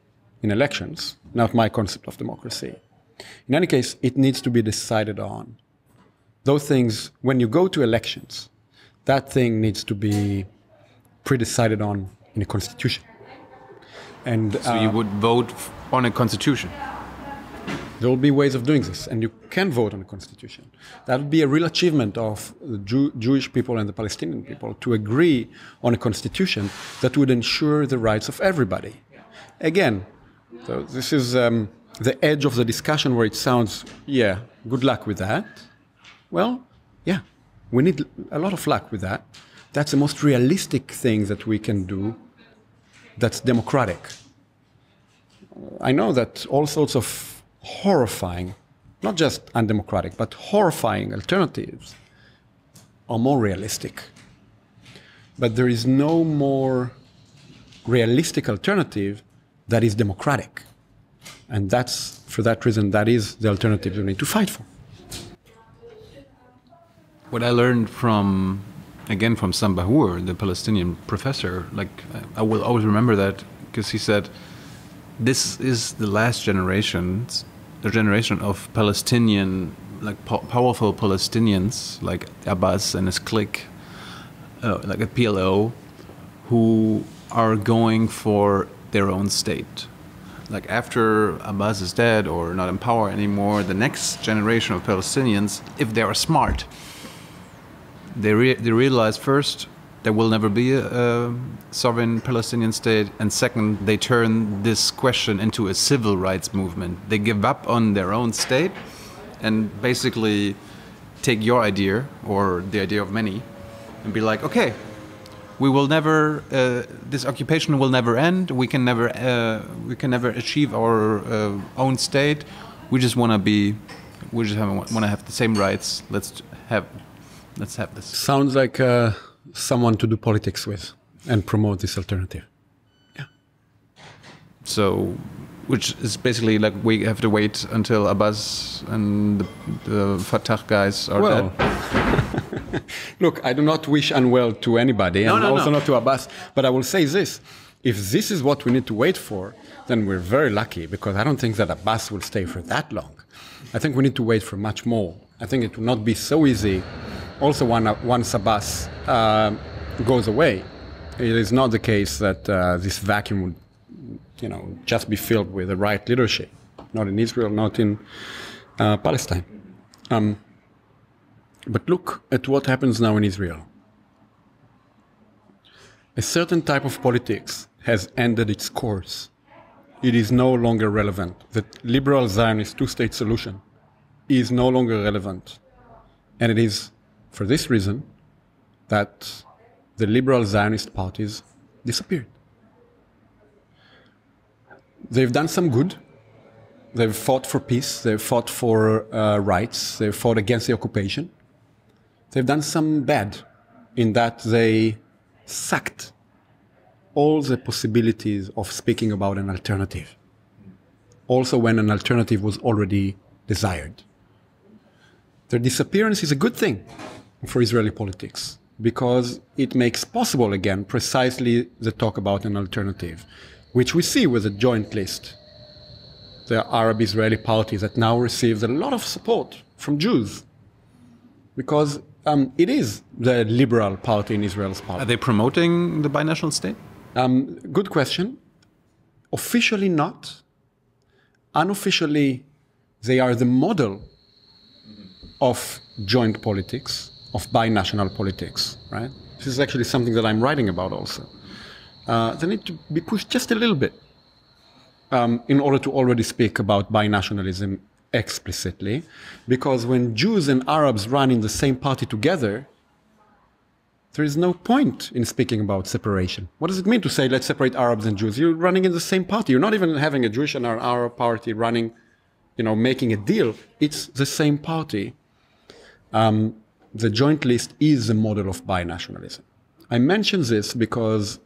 Speaker 1: in elections, not my concept of democracy. In any case, it needs to be decided on. Those things, when you go to elections, that thing needs to be pre-decided on in a constitution. And
Speaker 2: So you uh, would vote on a constitution.
Speaker 1: there will be ways of doing this, and you can vote on a constitution. That would be a real achievement of the Jew- Jewish people and the Palestinian people to agree on a constitution that would ensure the rights of everybody. Again, so this is um, the edge of the discussion where it sounds, yeah, good luck with that. Well, yeah, we need a lot of luck with that. That's the most realistic thing that we can do that's democratic. I know that all sorts of horrifying, not just undemocratic, but horrifying alternatives are more realistic. But there is no more realistic alternative that is democratic. And that's, for that reason, that is the alternative we need to fight for.
Speaker 2: What I learned from, again, from Sam Bahour, the Palestinian professor, like I will always remember that because he said, this is the last generation, the generation of Palestinian, like po- powerful Palestinians, like Abbas and his clique, uh, like a PLO, who are going for their own state. Like after Abbas is dead or not in power anymore, the next generation of Palestinians, if they are smart, they, re- they realize first there will never be a, a sovereign Palestinian state, and second, they turn this question into a civil rights movement. They give up on their own state and basically take your idea or the idea of many and be like, okay, we will never, uh, this occupation will never end. We can never, uh, we can never achieve our uh, own state. We just want to be, we just want to have the same rights. Let's have, let's have this.
Speaker 1: Sounds like uh, someone to do politics with and promote this alternative. Yeah.
Speaker 2: So, which is basically like we have to wait until Abbas and the, the Fatah guys are
Speaker 1: Well,
Speaker 2: dead.
Speaker 1: look, I do not wish unwell to anybody, and
Speaker 2: no,
Speaker 1: also
Speaker 2: no.
Speaker 1: not to Abbas. But I will say this: if this is what we need to wait for, then we're very lucky because I don't think that Abbas will stay for that long. I think we need to wait for much more. I think it will not be so easy. Also, one, once Abbas uh, goes away, it is not the case that uh, this vacuum would, you know, just be filled with the right leadership. Not in Israel, not in uh, Palestine. Um, but look at what happens now in Israel. A certain type of politics has ended its course. It is no longer relevant. The liberal Zionist two state solution is no longer relevant. And it is for this reason that the liberal Zionist parties disappeared. They've done some good. They've fought for peace. They've fought for uh, rights. They've fought against the occupation they've done some bad in that they sucked all the possibilities of speaking about an alternative. Also, when an alternative was already desired. Their disappearance is a good thing for Israeli politics because it makes possible again precisely the talk about an alternative, which we see with the joint list. The Arab Israeli party that now receives a lot of support from Jews because um, it is the liberal party in Israel's
Speaker 2: party.
Speaker 1: Are
Speaker 2: they promoting the binational state?
Speaker 1: Um, good question. Officially not. Unofficially, they are the model of joint politics, of binational politics, right? This is actually something that I'm writing about also. Uh, they need to be pushed just a little bit um, in order to already speak about binationalism explicitly, because when Jews and Arabs run in the same party together, there is no point in speaking about separation. What does it mean to say let's separate Arabs and Jews? You're running in the same party. You're not even having a Jewish and an Arab party running, you know, making a deal. It's the same party. Um, the joint list is a model of binationalism. I mention this because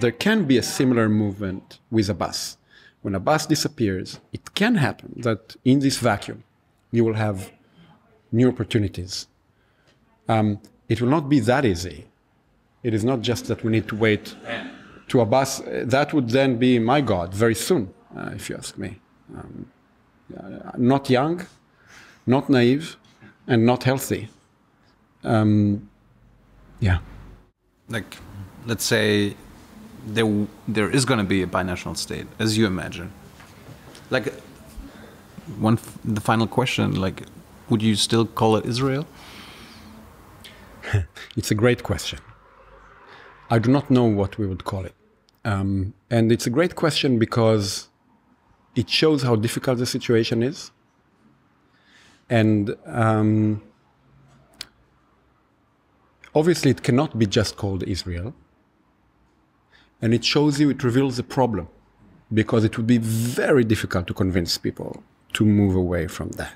Speaker 1: there can be a similar movement with Abbas. When Abbas disappears, it can happen that in this vacuum, you will have new opportunities. Um, it will not be that easy. It is not just that we need to wait to Abbas. That would then be my God very soon, uh, if you ask me. Um, not young, not naive, and not healthy. Um, yeah.
Speaker 2: Like, let's say there there is going to be a binational state, as you imagine. Like, one the final question, like, would you still call it Israel?
Speaker 1: it's a great question. I do not know what we would call it. Um, and it's a great question because it shows how difficult the situation is. And um, obviously, it cannot be just called Israel. And it shows you, it reveals the problem because it would be very difficult to convince people to move away from that.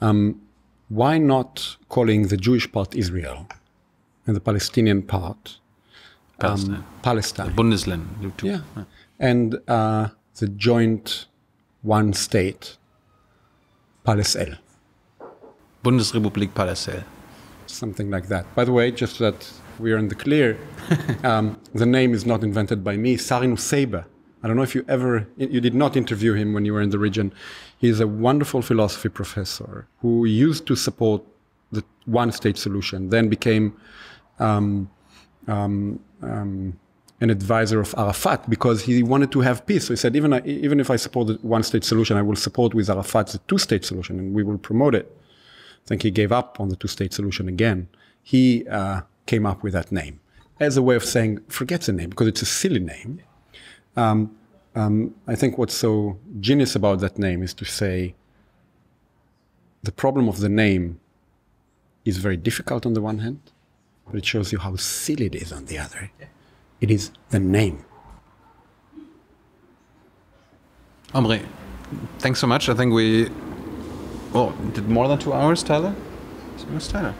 Speaker 1: Um, why not calling the Jewish part Israel and the Palestinian part
Speaker 2: Palestine?
Speaker 1: Um, Palestine.
Speaker 2: Bundesland.
Speaker 1: Yeah. yeah. And uh, the joint one state, Palestine.
Speaker 2: Bundesrepublik Palestine.
Speaker 1: Something like that. By the way, just that we are in the clear, um, the name is not invented by me. Sari Nusseibeh. I don't know if you ever, you did not interview him when you were in the region. He's a wonderful philosophy professor who used to support the one state solution, then became um, um, um, an advisor of Arafat because he wanted to have peace. So he said, even, I, even if I support the one state solution, I will support with Arafat the two state solution and we will promote it. I think he gave up on the two state solution again. He uh, came up with that name as a way of saying, forget the name because it's a silly name. Um, um, I think what's so genius about that name is to say the problem of the name is very difficult on the one hand, but it shows you how silly it is on the other. It is the name.
Speaker 2: Omri, thanks so much. I think we oh did more than two hours, Tilo. Where's Tilo?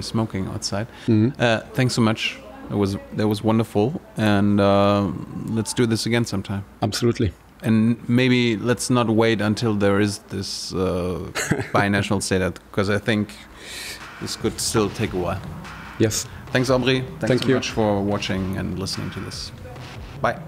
Speaker 2: Smoking outside.
Speaker 1: Mm-hmm.
Speaker 2: Uh, thanks so much. It was that was wonderful, and uh, let's do this again sometime.
Speaker 1: Absolutely.
Speaker 2: And maybe let's not wait until there is this uh, binational state, because I think this could still take a while.
Speaker 1: Yes.
Speaker 2: Thanks, Omri. Thanks
Speaker 1: Thank
Speaker 2: so
Speaker 1: you.
Speaker 2: much for watching and listening to this. Bye.